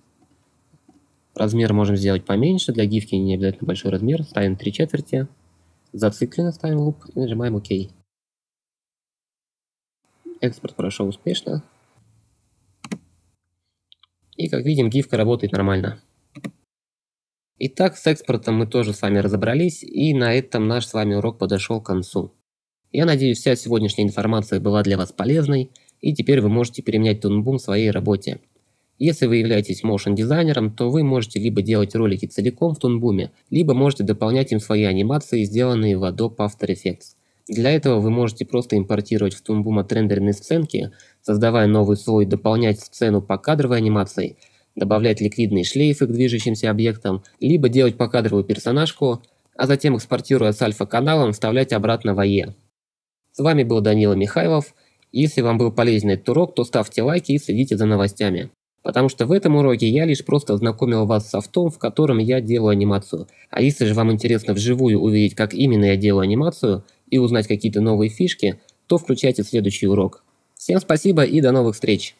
Размер можем сделать поменьше. Для гифки не обязательно большой размер. Ставим 3 четверти. Зацикленно ставим луп и нажимаем ОК. Экспорт прошел успешно. И как видим, гифка работает нормально. Итак, с экспортом мы тоже с вами разобрались, и на этом наш с вами урок подошел к концу. Я надеюсь, вся сегодняшняя информация была для вас полезной, и теперь вы можете применять Toonboom в своей работе. Если вы являетесь motion дизайнером, то вы можете либо делать ролики целиком в Toonboom, либо можете дополнять им свои анимации, сделанные в Adobe After Effects. Для этого вы можете просто импортировать в Toonboom отрендеренные сценки, создавая новый слой, дополнять сцену по кадровой анимации – добавлять ликвидные шлейфы к движущимся объектам, либо делать покадровую персонажку, а затем, экспортируя с альфа-каналом, вставлять обратно в АЕ. С вами был Данила Михайлов. Если вам был полезен этот урок, то ставьте лайки и следите за новостями. Потому что в этом уроке я лишь просто знакомил вас с софтом, в котором я делаю анимацию. А если же вам интересно вживую увидеть, как именно я делаю анимацию, и узнать какие-то новые фишки, то включайте следующий урок. Всем спасибо и до новых встреч!